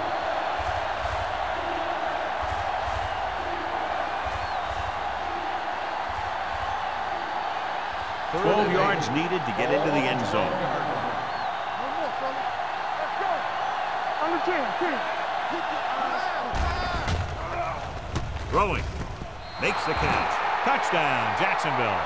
Twelve yards needed to get into the end zone. One more, fella. Let's go. Under 10, 10. Keep your eyes. Throwing. Makes the catch. Touchdown, Jacksonville.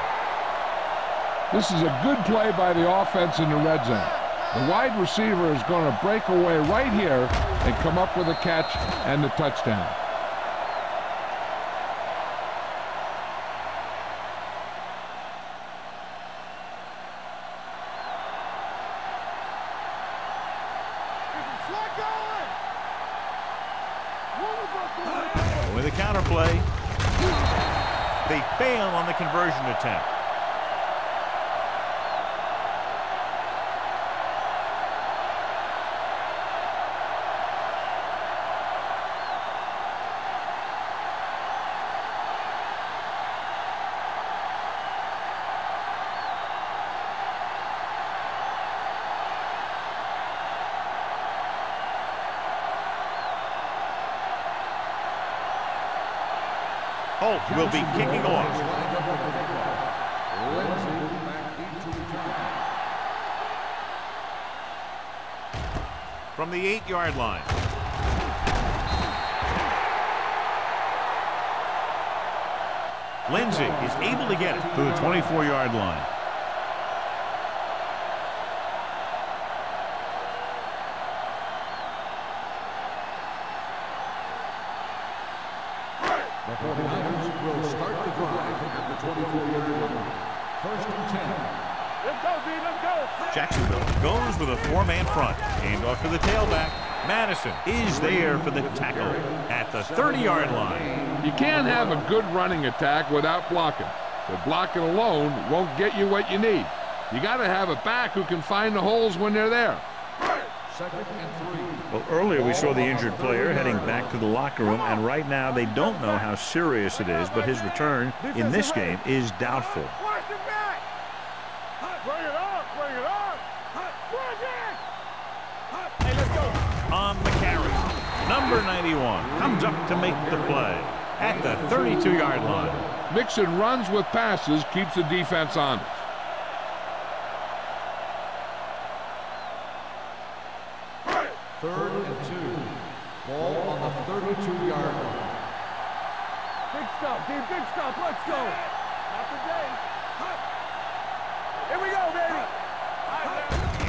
This is a good play by the offense in the red zone. The wide receiver is going to break away right here and come up with a catch and the touchdown. Will be kicking off. From the eight-yard line. Lindsey is able to get it to the 24-yard line. The 49ers will start the drive at the 24-yard line. First and 10. Let's go, D. Let's go. Jacksonville goes with a four-man front. Hand off to the tailback. Madison is there for the tackle at the 30-yard line. You can't have a good running attack without blocking. But blocking alone won't get you what you need. You got to have a back who can find the holes when they're there. Second and three. Well, earlier we saw the injured player heading back to the locker room, and right now they don't know how serious it is, but his return in this game is doubtful. Comes make the play at the 32-yard line. Mixon runs with passes, keeps the defense honest. Third and two. Ball on the 32-yard line. Big stop, D. Big stop. Let's go. Not today. Here we go, baby.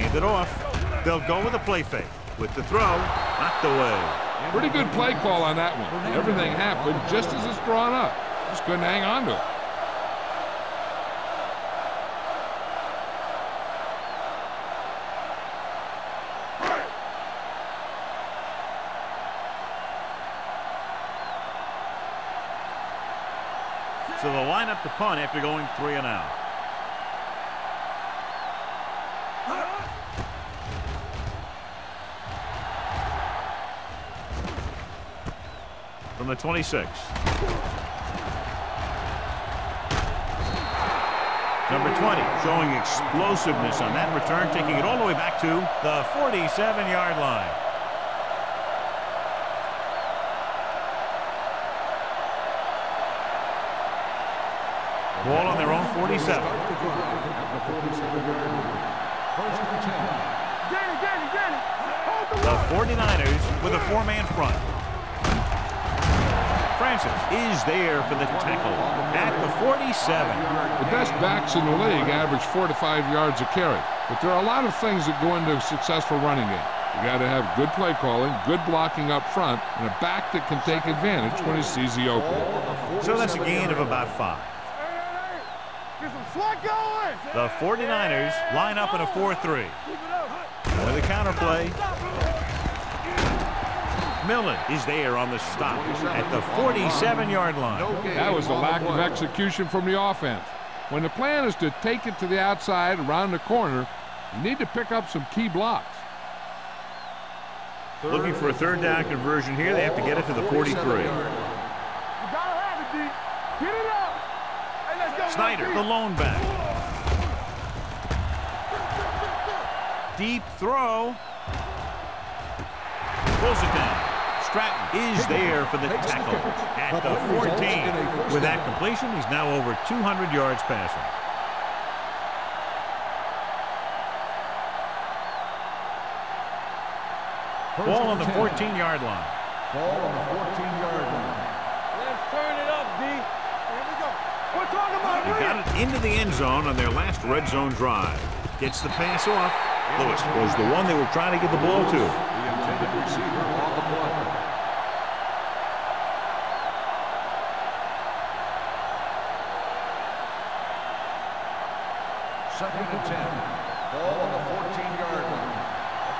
Hand it off. They'll go with a play fake. With the throw, knocked away. Pretty good play call on that one. Everything happened just as it's drawn up. Just couldn't hang on to it. So they'll line up the punt after going three and out. From the 26. Number 20 showing explosiveness on that return, taking it all the way back to the 47-yard line. Ball on their own 47. The drive at the 47-yard line. First and 10. Get it, get it, get it. Hold the The rock. 49ers with a four-man front. Francis is there for the tackle at the 47. The best backs in the league average four to five yards a carry. But there are a lot of things that go into a successful running game. You got to have good play calling, good blocking up front, and a back that can take advantage when he sees the opening. So that's a gain of about five. The 49ers line up in a 4-3. Keep it up. With a counterplay. Millen is there on the stop at the 47-yard line. That was a lack of execution from the offense. When the plan is to take it to the outside around the corner, you need to pick up some key blocks. Looking for a third down conversion here. They have to get it to the 43. You gotta have it, D. Get it up. Hey, let's go. Snyder, the lone back. Deep throw. Pulls it down. Stratton is there for the tackle at the 14. With that completion, he's now over 200 yards passing. Ball on the 14-yard line. Ball on the 14-yard line. Let's turn it up, D. Here we go. We're talking about They got it into the end zone on their last red zone drive. Gets the pass off. Lewis was the one they were trying to get the ball to. The intended receiver on the play. Second and 10. Ball on the 14-yard line.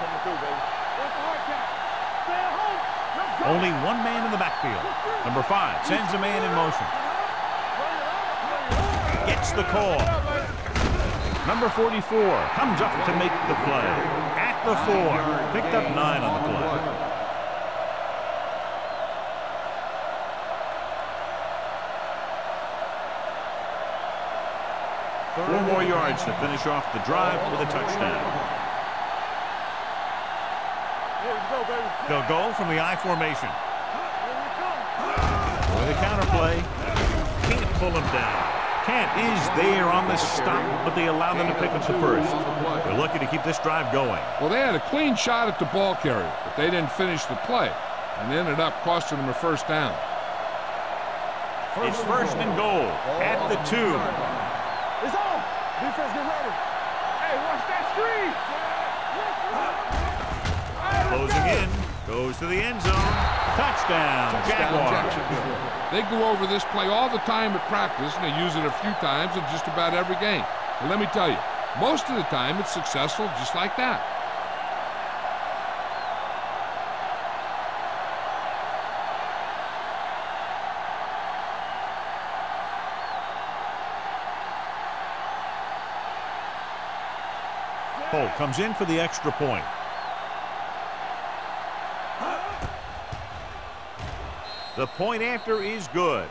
Coming through, baby. That's the hard count. Stay at home. Let's go. Only one man in the backfield. Number five sends a man in motion. Gets. Number 44 comes up to make the play. At the four. Picked up nine on the play. Four more yards to finish off the drive with a touchdown. They'll go from the I formation. With a counterplay. Can't pull him down. Kent is there on the stop, but they allow them to pick up the first. They're lucky to keep this drive going. Well, they had a clean shot at the ball carrier, but they didn't finish the play and ended up costing them a first down. It's first and goal at the two. It's on. Defense, get ready. Hey, watch that screen. Closing in. Goes to the end zone. Touchdown, Jaguars. They go over this play all the time at practice, and they use it a few times in just about every game. And let me tell you, most of the time it's successful just like that. Holt comes in for the extra point. The point after is good.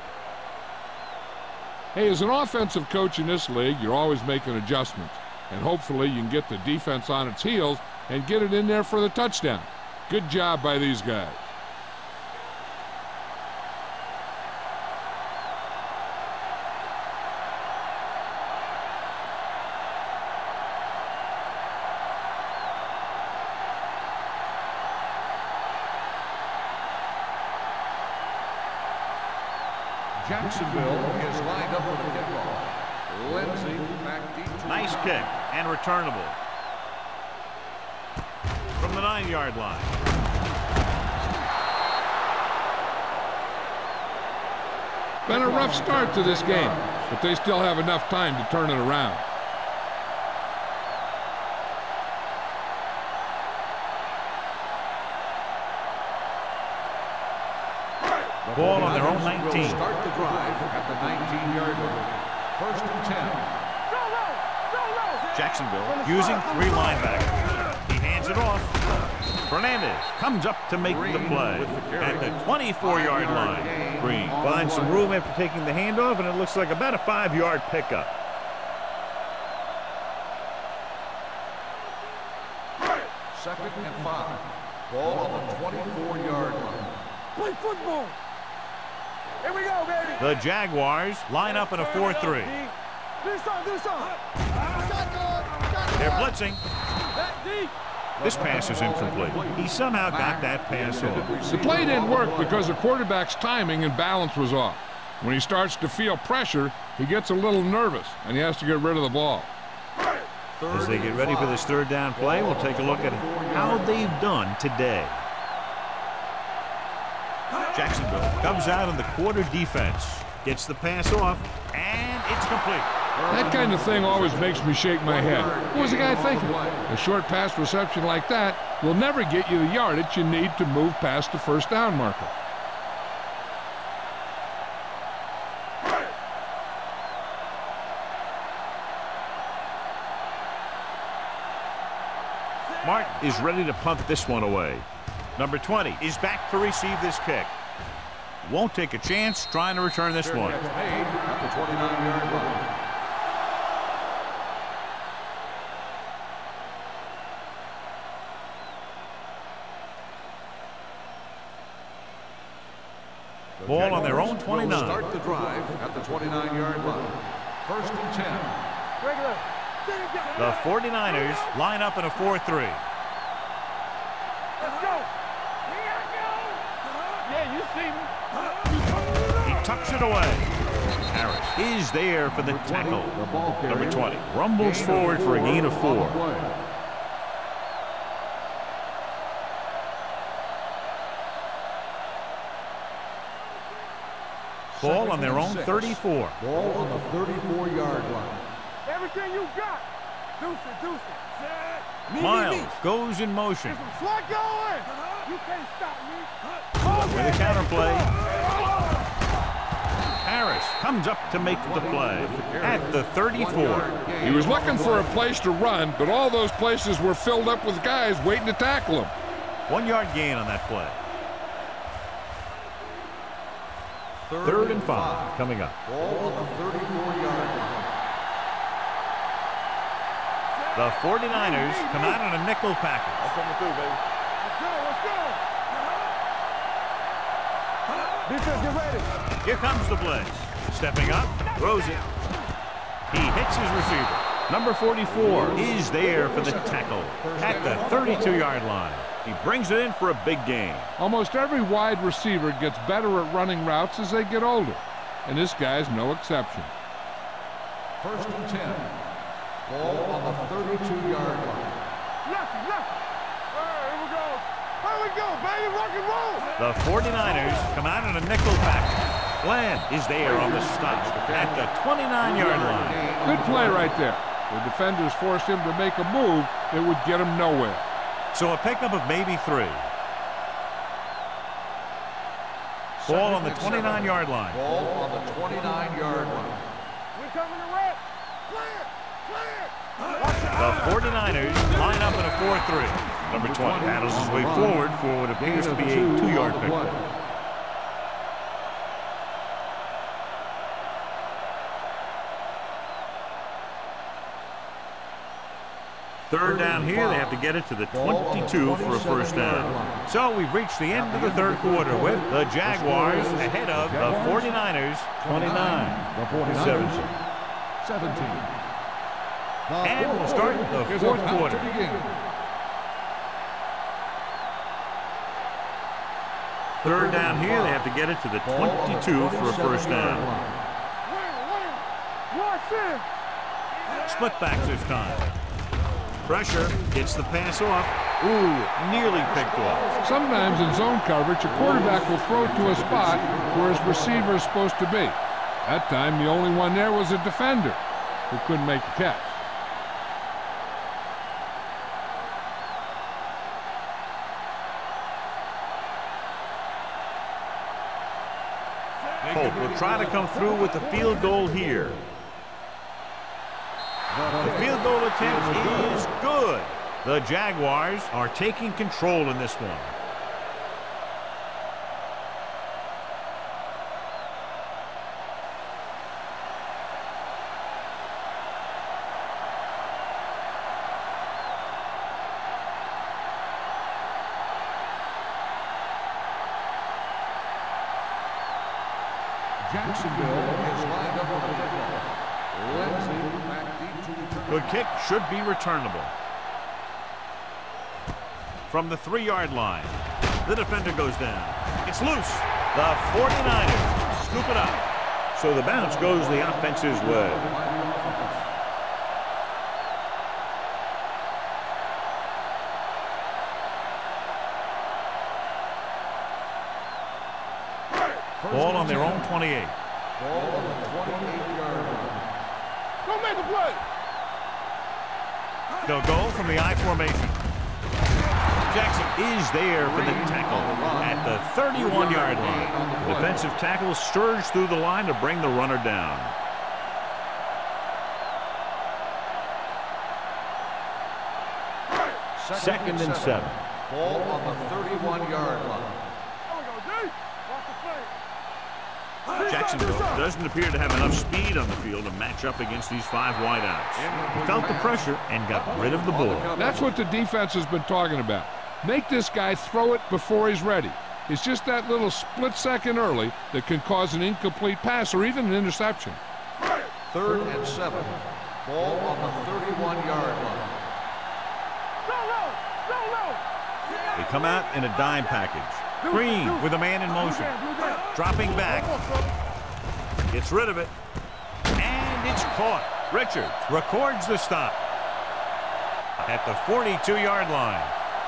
Hey, as an offensive coach in this league, you're always making adjustments. And hopefully you can get the defense on its heels and get it in there for the touchdown. Good job by these guys. Jacksonville is lined up for the kickoff. Lindsey McDeaton. Nice kick and returnable. From the nine-yard line. Been a rough start to this game, but they still have enough time to turn it around. Ball on their own 49ers will 19. Start the drive at the 19-yard line. First and 10. Go low. Go low. Jacksonville using three linebackers. He hands it off. Fernandez comes up to make the play at the 24-yard line. Green finds some room after taking the handoff, and it looks like about a five-yard pickup. Second and five. Ball on the 24-yard line. Play football. Here we go, baby. The Jaguars line up in a 4-3. Do something, do something. They're blitzing. This pass is incomplete. He somehow got that pass off. The play didn't work because the quarterback's timing and balance was off. When he starts to feel pressure, he gets a little nervous and he has to get rid of the ball. As they get ready for this third down play, we'll take a look at how they've done today. Jacksonville comes out in the quarter defense. Gets the pass off, and it's complete. That kind of thing always makes me shake my head. What was the guy thinking? A short pass reception like that will never get you the yardage you need to move past the first down marker. Martin is ready to punt this one away. Number 20 is back to receive this kick. Won't take a chance trying to return this one. Made at the 29-yard line. The Ball on their own Jaguars will 29. Start the drive at the 29-yard line. First and 10. Regular. Sit it down. The 49ers line up in a 4-3. Let's go. Here I go. Yeah, you see me. He tucks it away. Harris is there for the tackle. The ball carrier. Number 20 rumbles forward for a gain of four. Play. Ball on their own six. 34. Ball on the 34-yard line. Everything you got. Deuce it, deuce it. Set. Me, me, Miles me. goes in motion. Get some slot going. Uh-huh. You can't stop me. With a counter play. Harris comes up to make the play at the 34. He was looking for a place to run, but all those places were filled up with guys waiting to tackle him. One yard gain on that play. Third and five coming up. Ball on the 34-yard line. The 49ers come out in a nickel package. Let's go, let's go. Defense, get ready. Here comes the blitz. Stepping up, throws it. He hits his receiver. Number 44 is there for the tackle at the 32-yard line. He brings it in for a big gain. Almost every wide receiver gets better at running routes as they get older, and this guy's no exception. First and 10. Ball on the 32-yard line. Lefty, lefty. All right, here we go. Here we go, baby. Rock and roll. The 49ers come out in a nickel package. Glenn is there on the stop at the 29-yard line. Good play right there. The defenders forced him to make a move that would get him nowhere. So a pickup of maybe three. Ball on the 29-yard line. Ball on the 29-yard line. We're coming to red. Clear, clear. The 49ers line up in a 4-3. Number 20 paddles his way forward for what appears to be a two-yard pickup. Third down here, they have to get it to the 22 for a first down. So we've reached the end of the third quarter with the Jaguars ahead of the 49ers 29. The 49ers. 17. 17. And we'll start the fourth quarter. Third down here, they have to get it to the Ball on the 22 for a first down. line. Win, win. Watch in. Split backs this time. Pressure gets the pass off. Ooh, nearly picked off. Sometimes in zone coverage, a quarterback will throw to a spot where his receiver is supposed to be. That time, the only one there was a defender who couldn't make the catch. Hope will try to come through with the field goal here. The field goal attempt is good. The Jaguars are taking control in this one. should be returnable. From the three-yard line, the defender goes down. It's loose. The 49ers scoop it up. So the bounce goes the offense's way. Ball on their own 28. Ball They'll go from the I formation. Jackson is there for the tackle at the 31-yard line. The defensive tackle surged through the line to bring the runner down. Second and seven. Ball on the 31-yard line. There we go, D. Watch the play. Jacksonville doesn't appear to have enough speed on the field to match up against these five wideouts. He felt the pressure and got rid of the ball. That's what the defense has been talking about. Make this guy throw it before he's ready. It's just that little split second early that can cause an incomplete pass or even an interception. Third and seven. Ball on the 31-yard line. Go low. Go low. They come out in a dime package. Green with a man in motion. Dropping back. Gets rid of it. And it's caught. Richards records the stop. At the 42-yard line.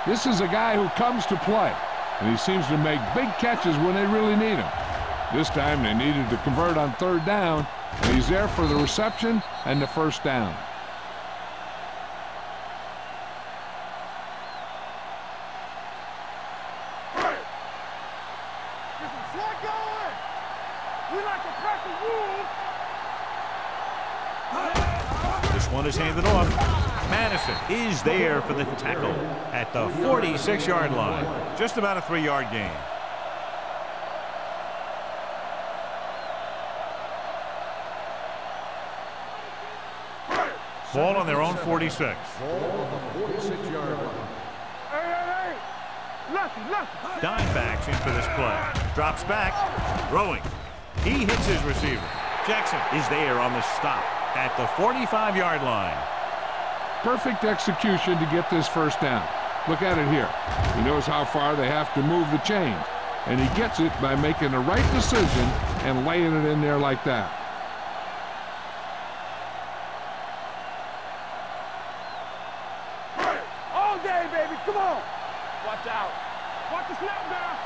This is a guy who comes to play, and he seems to make big catches when they really need him. This time they needed to convert on third down, and he's there for the reception and the first down. For the tackle at the 46-yard line. Just about a three-yard gain. Ball on their own 46. Ball on the 46-yard line. Dime backs in for this play. Drops back. Throwing. He hits his receiver. Jackson is there on the stop at the 45-yard line. Perfect execution to get this first down. Look at it here. He knows how far they have to move the chains, and he gets it by making the right decision and laying it in there like that. All day, baby. Come on. Watch out. Watch the snap down.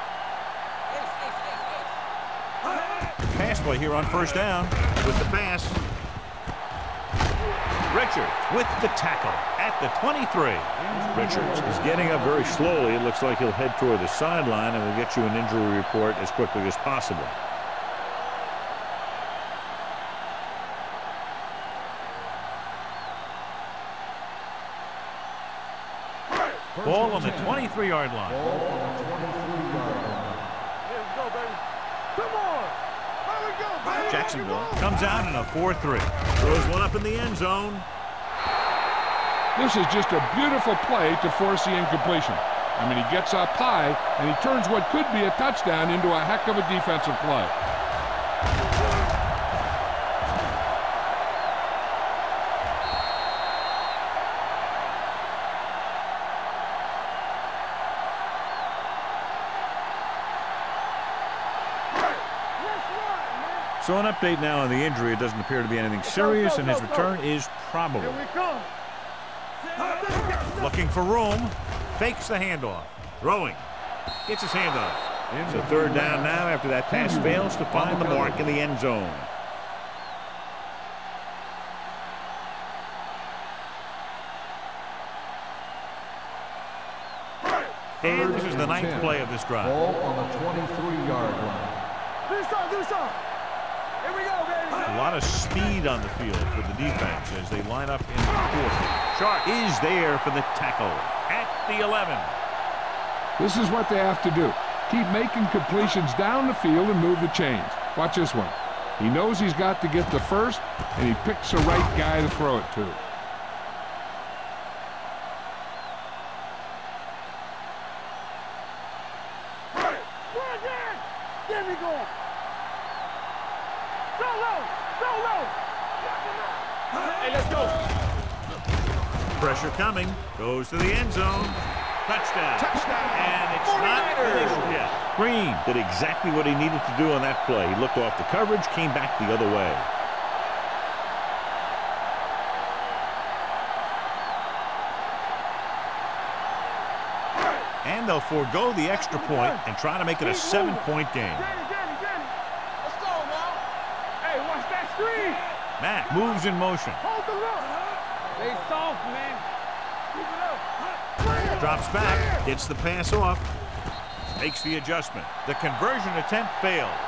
Pass play here on first down with the pass. Richards with the tackle at the 23. Richards is getting up very slowly. It looks like he'll head toward the sideline and we'll get you an injury report as quickly as possible. Ball on the 23-yard line. Ball on the 23-yard line. Let's go, baby. Come on. There we go, baby. Jacksonville comes out in a 4-3. Throws one up in the end zone. This is just a beautiful play to force the incompletion. I mean, he gets up high, and he turns what could be a touchdown into a heck of a defensive play. So an update now on the injury. It doesn't appear to be anything serious, and his return is probable. Here we come. Looking for room. Fakes the handoff. Throwing. Gets his hand on it. So third down now after that pass fails to find the mark in the end zone. And this is the ninth play of this drive. Ball on the 23-yard line. Do something, do something. Here we go, baby. A lot of speed on the field for the defense as they line up in the fourth. Sharp is there for the tackle at the 11. This is what they have to do. Keep making completions down the field and move the chains. Watch this one. He knows he's got to get the first, and he picks the right guy to throw it to. Run down. There we go. Go low. Go low. Hey, let's go. Pressure coming. Goes to the end zone. Touchdown. Touchdown. And it's not 49ers. finished yet. Green did exactly what he needed to do on that play. He looked off the coverage, came back the other way. And they'll forego the extra point and try to make it a seven-point game. Danny, Danny, Danny. screen. Mack moves in motion. Hold the look. Stay soft, man. Drops back, gets the pass off, makes the adjustment. The conversion attempt fails.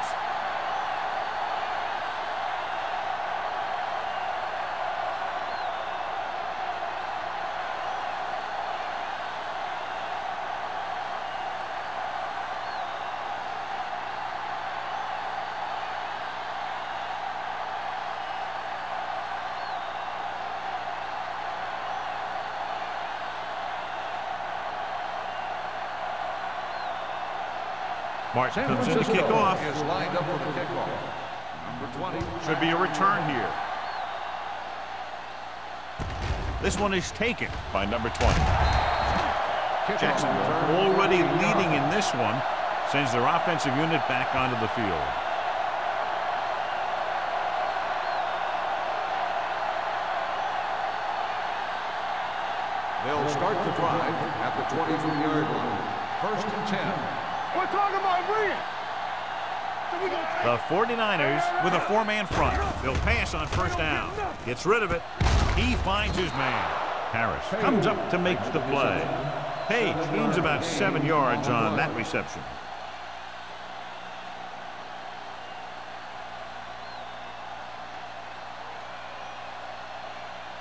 Martin comes in to kick off. is lined up for the kickoff. Number 20. Should be a return here. This one is taken by number 20. Kickoff Jackson already leading in this one. Sends their offensive unit back onto the field. They'll start the drive at the 23-yard line. First and 10. We're talking about bringing. So we gonna The 49ers with a four-man front. They'll pass on first down. Gets rid of it. He finds his man. Harris comes up to make the play. Page gains about seven yards on that reception.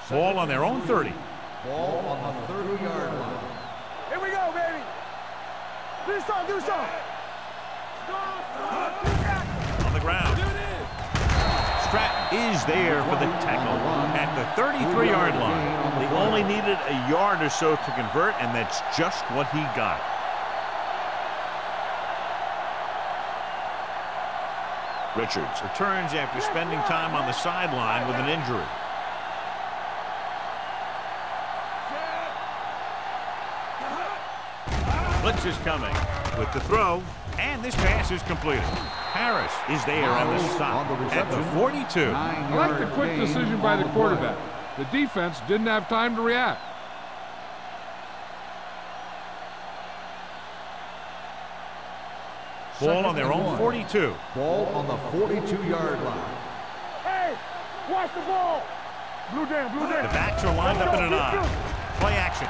Ball on their own 30. Ball on the 30-yard line. Here we go, baby. Do something, do something. Is there for the tackle at the 33-yard line. They only needed a yard or so to convert, and that's just what he got. Richards returns after spending time on the sideline with an injury. Blitz is coming with the throw, and this pass is completed. Harris is there on the stop at the 42. I like the quick decision by the quarterback. The defense didn't have time to react. Ball on their own 42. Ball on the 42-yard line. Hey, watch the ball. Blue down, blue down. The backs are lined up in an I. Play action.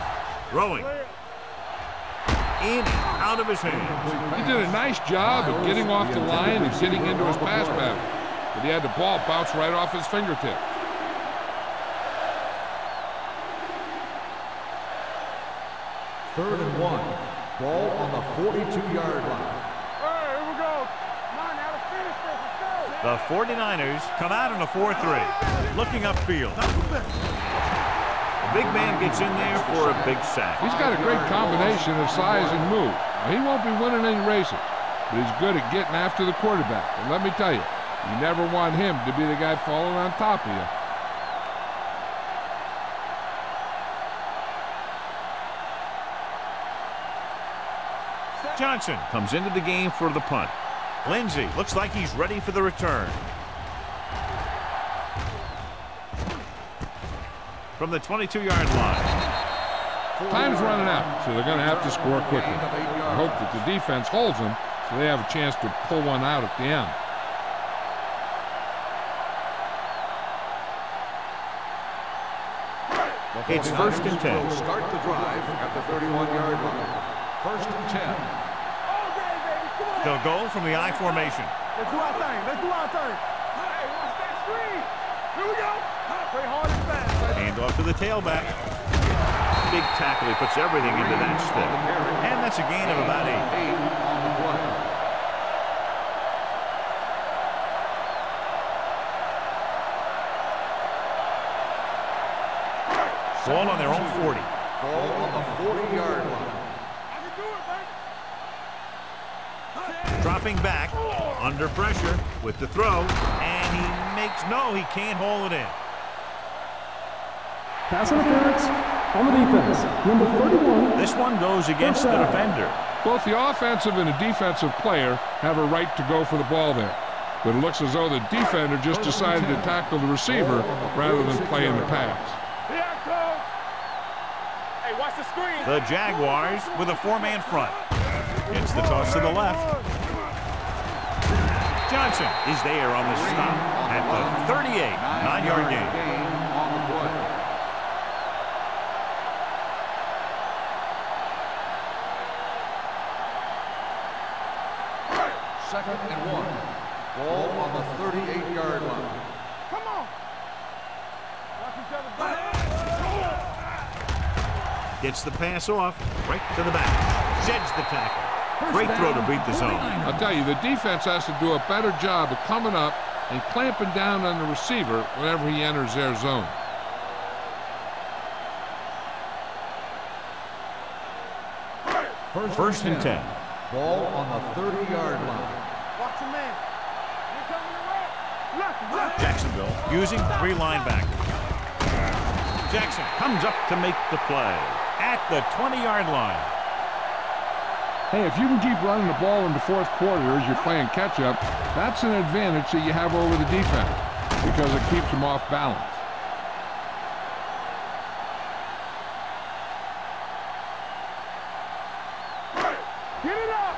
Throwing. In out of his hands. He did a nice job of getting off the line and getting into his pass pattern. But he had the ball bounce right off his fingertip. Third and one. Ball on the 42-yard line. Hey, here we go. Come on, now let's finish this. Let's go. The 49ers come out in a 4-3. Looking upfield. Big man gets in there for a big sack. He's got a great combination of size and move. Now, he won't be winning any races, but he's good at getting after the quarterback. And let me tell you, you never want him to be the guy falling on top of you. Johnson comes into the game for the punt. Lindsey looks like he's ready for the return. From the 22-yard line. Time's running out, so they're going to have to score quickly. I hope that the defense holds them so they have a chance to pull one out at the end. It's first and 10. Start the drive at the 31-yard line. First and 10. All day, baby. Come on. They'll go from the I formation. Let's do our thing. Let's do our thing. Hey, watch that screen. Here we go. Play hard and fast. Baby. Hand off to the tailback. Big tackle. He puts everything into that stick. And that's a gain of about eight. Eight on the. Ball on their own 40. Ball on the 40-yard line. I can do it, baby. Dropping back. Under pressure with the throw. And he makes no, he can't hold it in. Pass interference on the defense. Number 31, This one goes against the defender. Both the offensive and the defensive player have a right to go for the ball there. But it looks as though the defender just decided to tackle the receiver rather than playing the pass. Here I come. Hey, watch the screen. The Jaguars with a four-man front. It's the toss to the left. Johnson is there on the stop at the 38, nine-yard gain. on the play. Second and one. Ball on the 38-yard line. Come on. Watch each other back. Gets the pass off, right to the back. Sheds the tackle. Great throw to beat the zone. I'll tell you, the defense has to do a better job of coming up and clamping down on the receiver whenever he enters their zone. First and 10. Ball on the 30-yard line. Watch your man. Here coming the right. Left, left. Jacksonville using three linebackers. Jackson comes up to make the play at the 20-yard line. Hey, if you can keep running the ball in the fourth quarter as you're playing catch-up, that's an advantage that you have over the defense because it keeps them off balance. Get it up.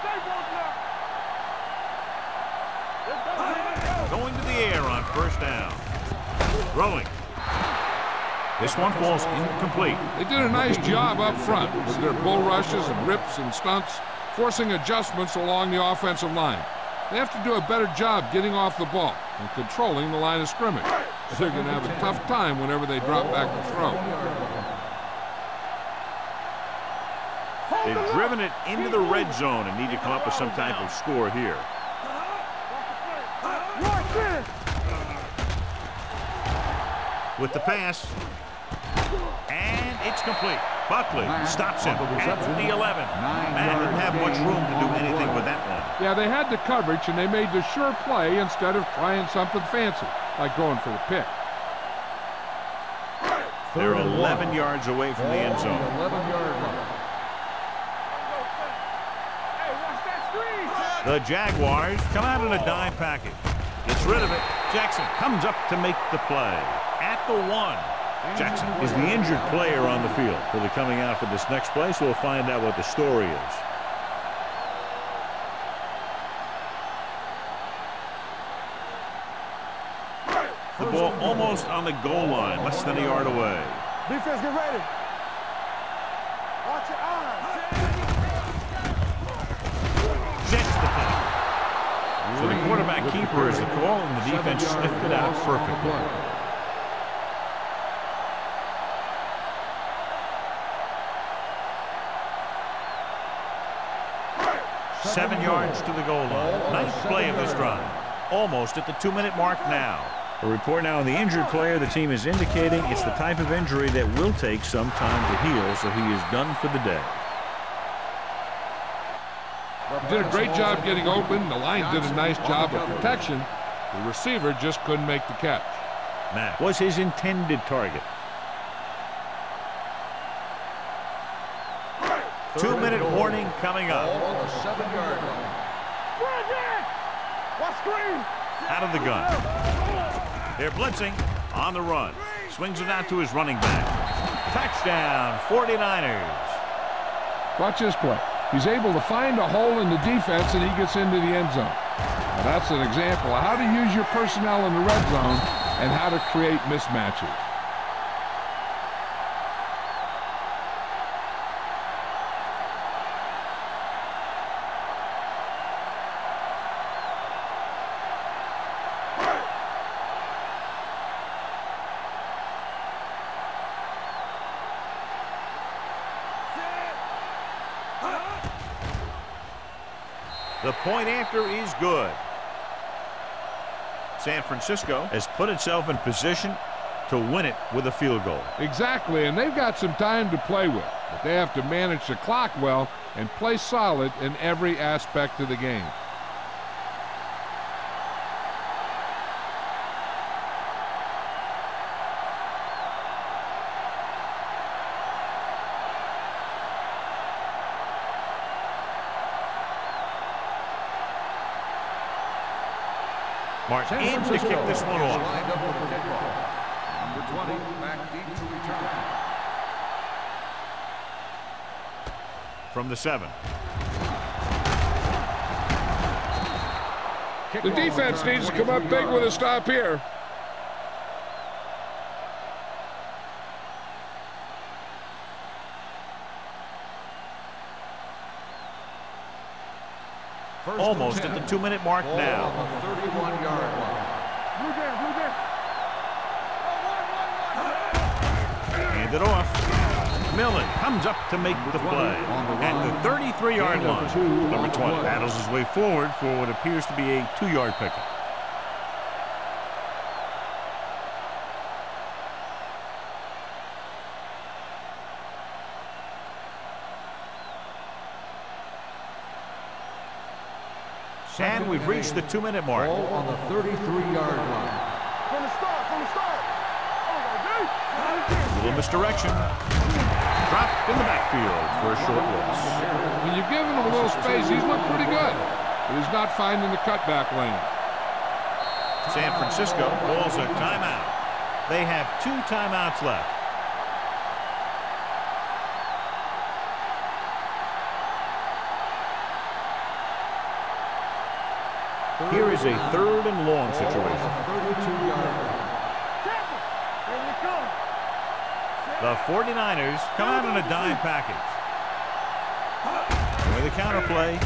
Stay one now. Let's go, let's go. Going to the air on first down. Throwing. This one falls incomplete. They did a nice job up front with their bull rushes and rips and stunts, forcing adjustments along the offensive line. They have to do a better job getting off the ball and controlling the line of scrimmage. They're going to have a tough time whenever they drop back to throw. They've driven it into the red zone and need to come up with some type of score here. With the pass. And it's complete. Buckley stops him at the 11. Man didn't have much room to do anything with that one. Yeah, they had the coverage and they made the sure play instead of trying something fancy, like going for the pick. They're 11 yards away from the end zone. 11-yard line. Hey, watch that screen. The Jaguars come out in a dime package. Gets rid of it. Jackson comes up to make the play. At the one. Jackson is the injured player on the field. for the coming out for this next play, so we'll find out what the story is. The ball almost on the goal line, less than a yard away. Defense, get ready. Watch your eyes. Jets the tackle. So the quarterback keeper is the call, and the defense sniffed it out perfectly. Seven yards to the goal line. Nice play of this drive. Almost at the two-minute mark now. A report now on the injured player. The team is indicating it's the type of injury that will take some time to heal, so he is done for the day. Did a great job getting open. The line did a nice job of protection. The receiver just couldn't make the catch. Matt was his intended target. Two-minute warning coming up. 7-yard line. Run, run. Watch screen. Out of the gun. They're blitzing on the run. Swings it out to his running back. Touchdown, 49ers. Watch this play. He's able to find a hole in the defense and he gets into the end zone. Now that's an example of how to use your personnel in the red zone and how to create mismatches. After is good. San Francisco has put itself in position to win it with a field goal. Exactly, and they've got some time to play with, but they have to manage the clock well and play solid in every aspect of the game. Martin San in to kick this one off. lined up for the kickoff. Number 20 back deep to return. From the seven. The defense needs to come up big with a stop here. Almost at the two-minute mark Ball now. It off. Millen comes up to make the play at the 33-yard line. Number 20 battles his way forward for what appears to be a two-yard pickup. And we've reached the two-minute mark. Ball on the 33-yard line. From the start, from the start. Oh, A little misdirection. Dropped in the backfield for a short loss. When you've given him a little space, he's looked pretty good. But he's not finding the cutback lane. San Francisco calls a timeout. They have two timeouts left. Here is a third and long Ball situation. on the 32-yard line. Tackle. Here we come. The 49ers come out in a dime package. With a counter play.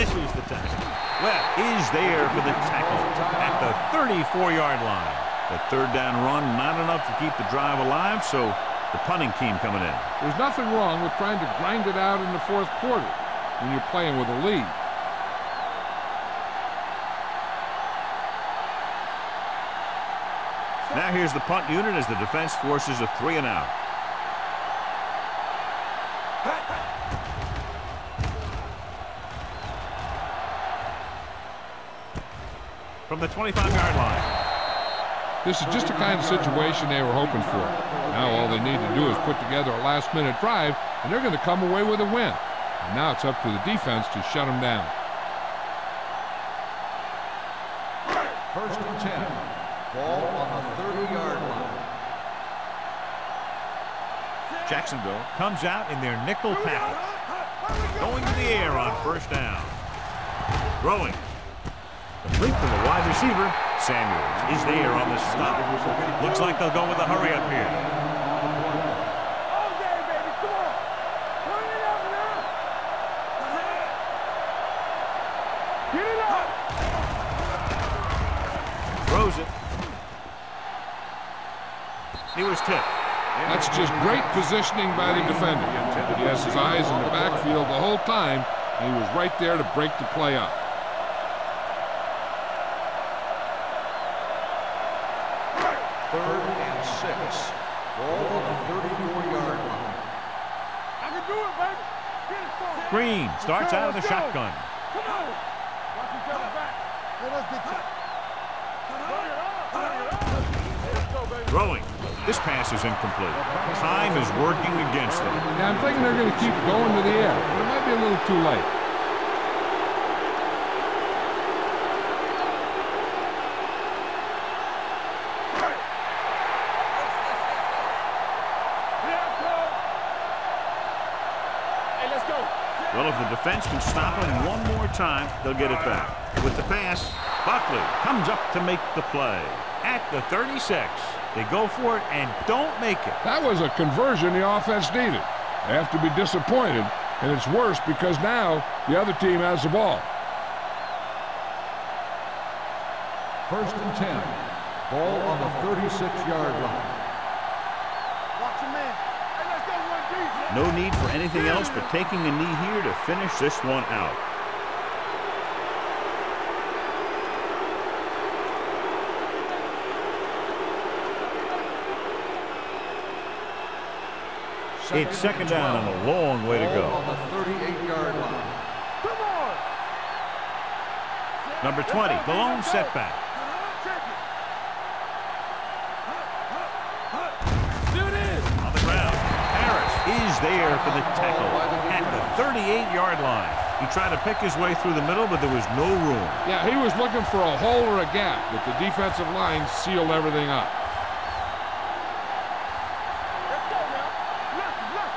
This is the tackle. Webb is there for the tackle at the 34-yard line. The third down run not enough to keep the drive alive, so the punting team coming in. There's nothing wrong with trying to grind it out in the fourth quarter when you're playing with a lead. Here's the punt unit as the defense forces a three and out. From the 25-yard line. This is just the kind of situation they were hoping for. Now all they need to do is put together a last-minute drive, and they're going to come away with a win. And now it's up to the defense to shut them down. First and 10. Ball on the 30-yard line. Jacksonville comes out in their nickel package. Going to the air on first down. Throwing. Complete to the wide receiver. Samuels is there on the stop. Looks like they'll go with a hurry up here. All day, baby. Come on. Turn it up now. Get it up. Throws it. He was tipped. That's just great positioning by the defender. He has his eyes in the backfield the whole time, and he was right there to break the play up. Third and six. Ball on the 34-yard line. I can do it, baby. Get it, son. Green starts out of the shotgun. Come on. Watch each other back. Let us get you. Bring it up. Bring it up. Let's go, baby. Throwing. This pass is incomplete. Time is working against them. Yeah, I'm thinking they're going to keep going to the air, but it might be a little too late. Yeah, come. Hey, let's go. Well, if the defense can stop him one more time, they'll get it back. With the pass, Buckley comes up to make the play. At the 36, they go for it and don't make it. That was a conversion the offense needed. They have to be disappointed, and it's worse because now the other team has the ball. First and 10. Ball on the 36-yard line. Watch your man. Hey, let's go, one deep. No need for anything else but taking a knee here to finish this one out. It's second down and a long way to go. on the 38-yard line. Number 20, the lone setback. Check it. On the ground, Harris is there for the tackle oh, at the 38-yard line. He tried to pick his way through the middle, but there was no room. Yeah, he was looking for a hole or a gap, but the defensive line sealed everything up. Let's go now. Look, look.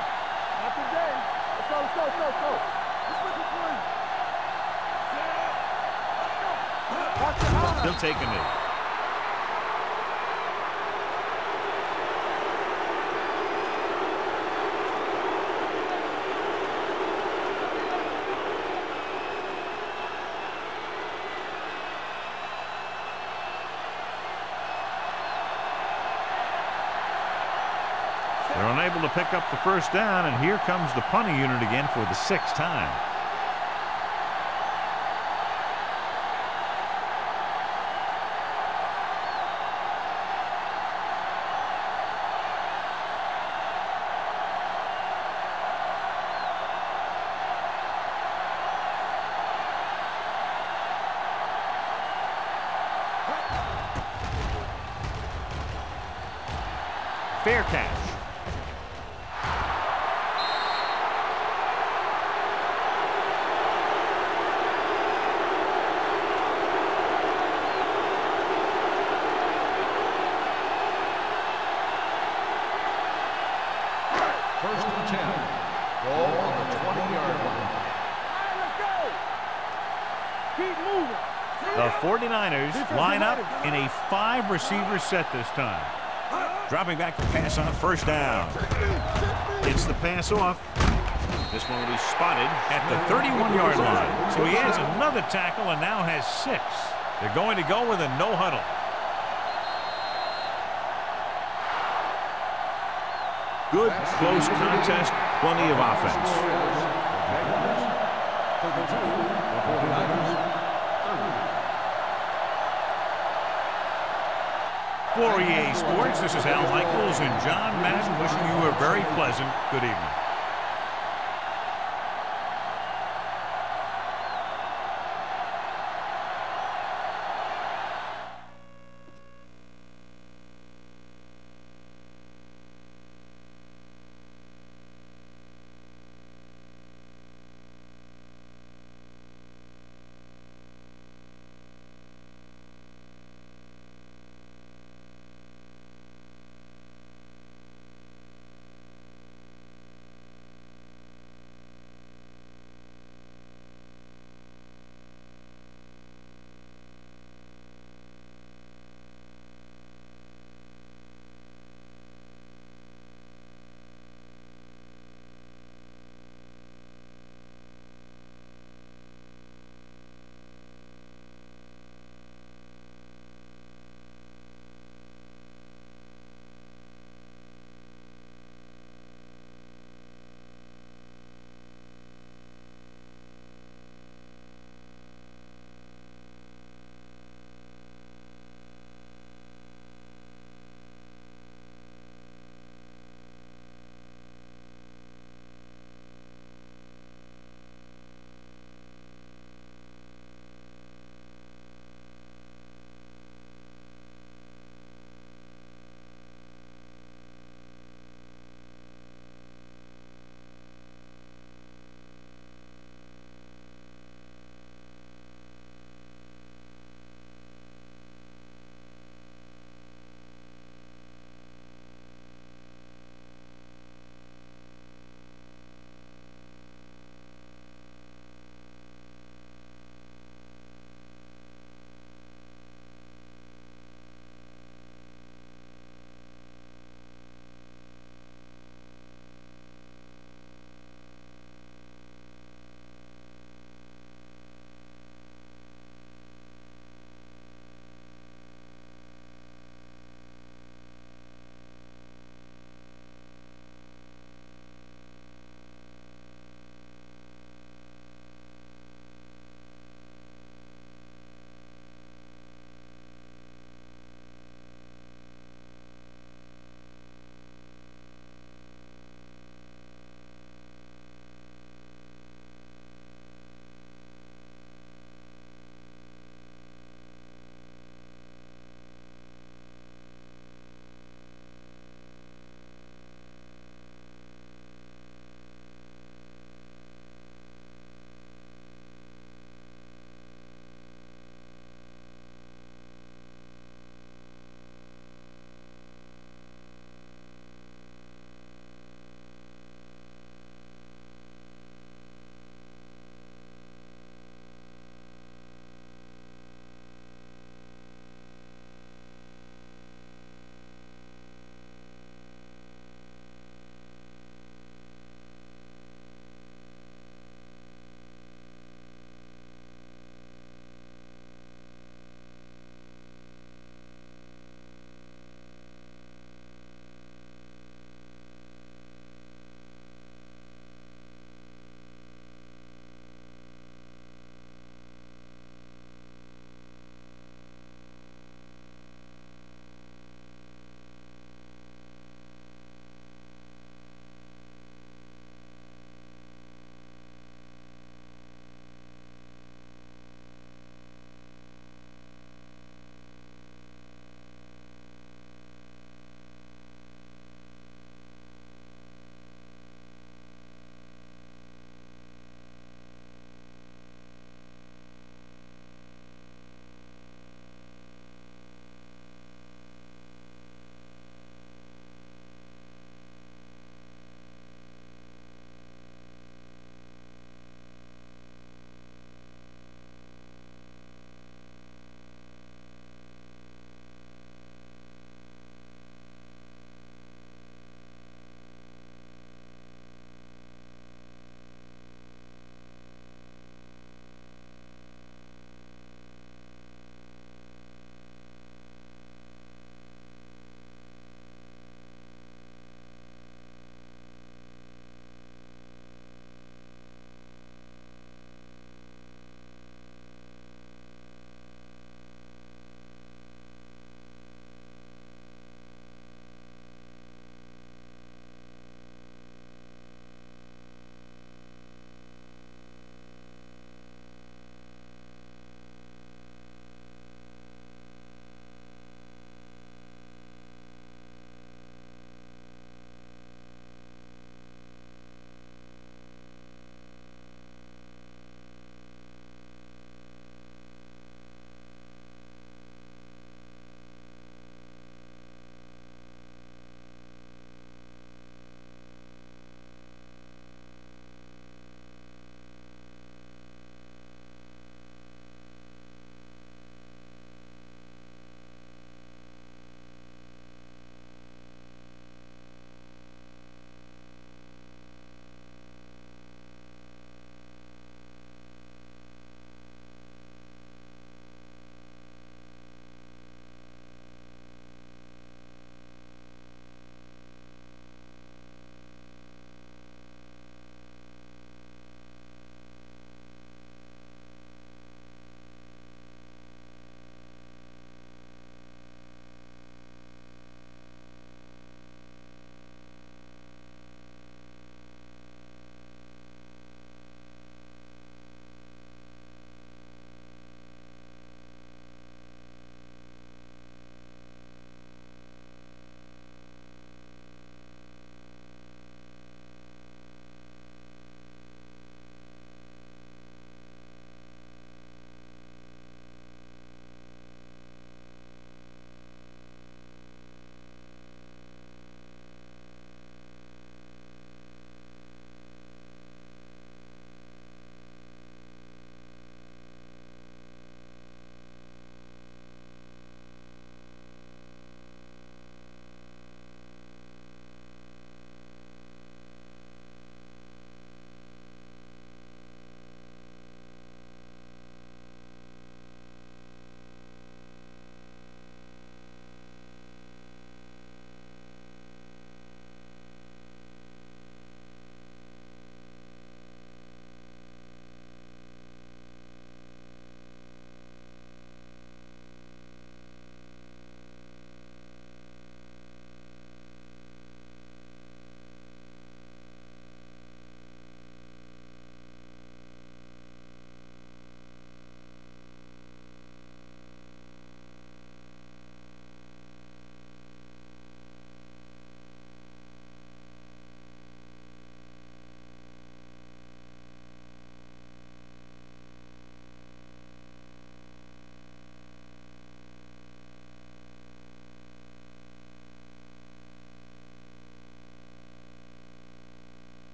Not today. Let's go, let's go, let's go, let's go. Let's make it clean. Let's go. He'll take a knee. They're unable to pick up the first down, and here comes the punting unit again for the sixth time. Receiver set this time. Dropping back to pass on first down. It's the pass off. This one will be spotted at the 31 yard line. So he adds another tackle and now has six. They're going to go with a no huddle. Good close contest, plenty of offense. For EA Sports, this is Al Michaels and John Madden wishing you a very pleasant good evening.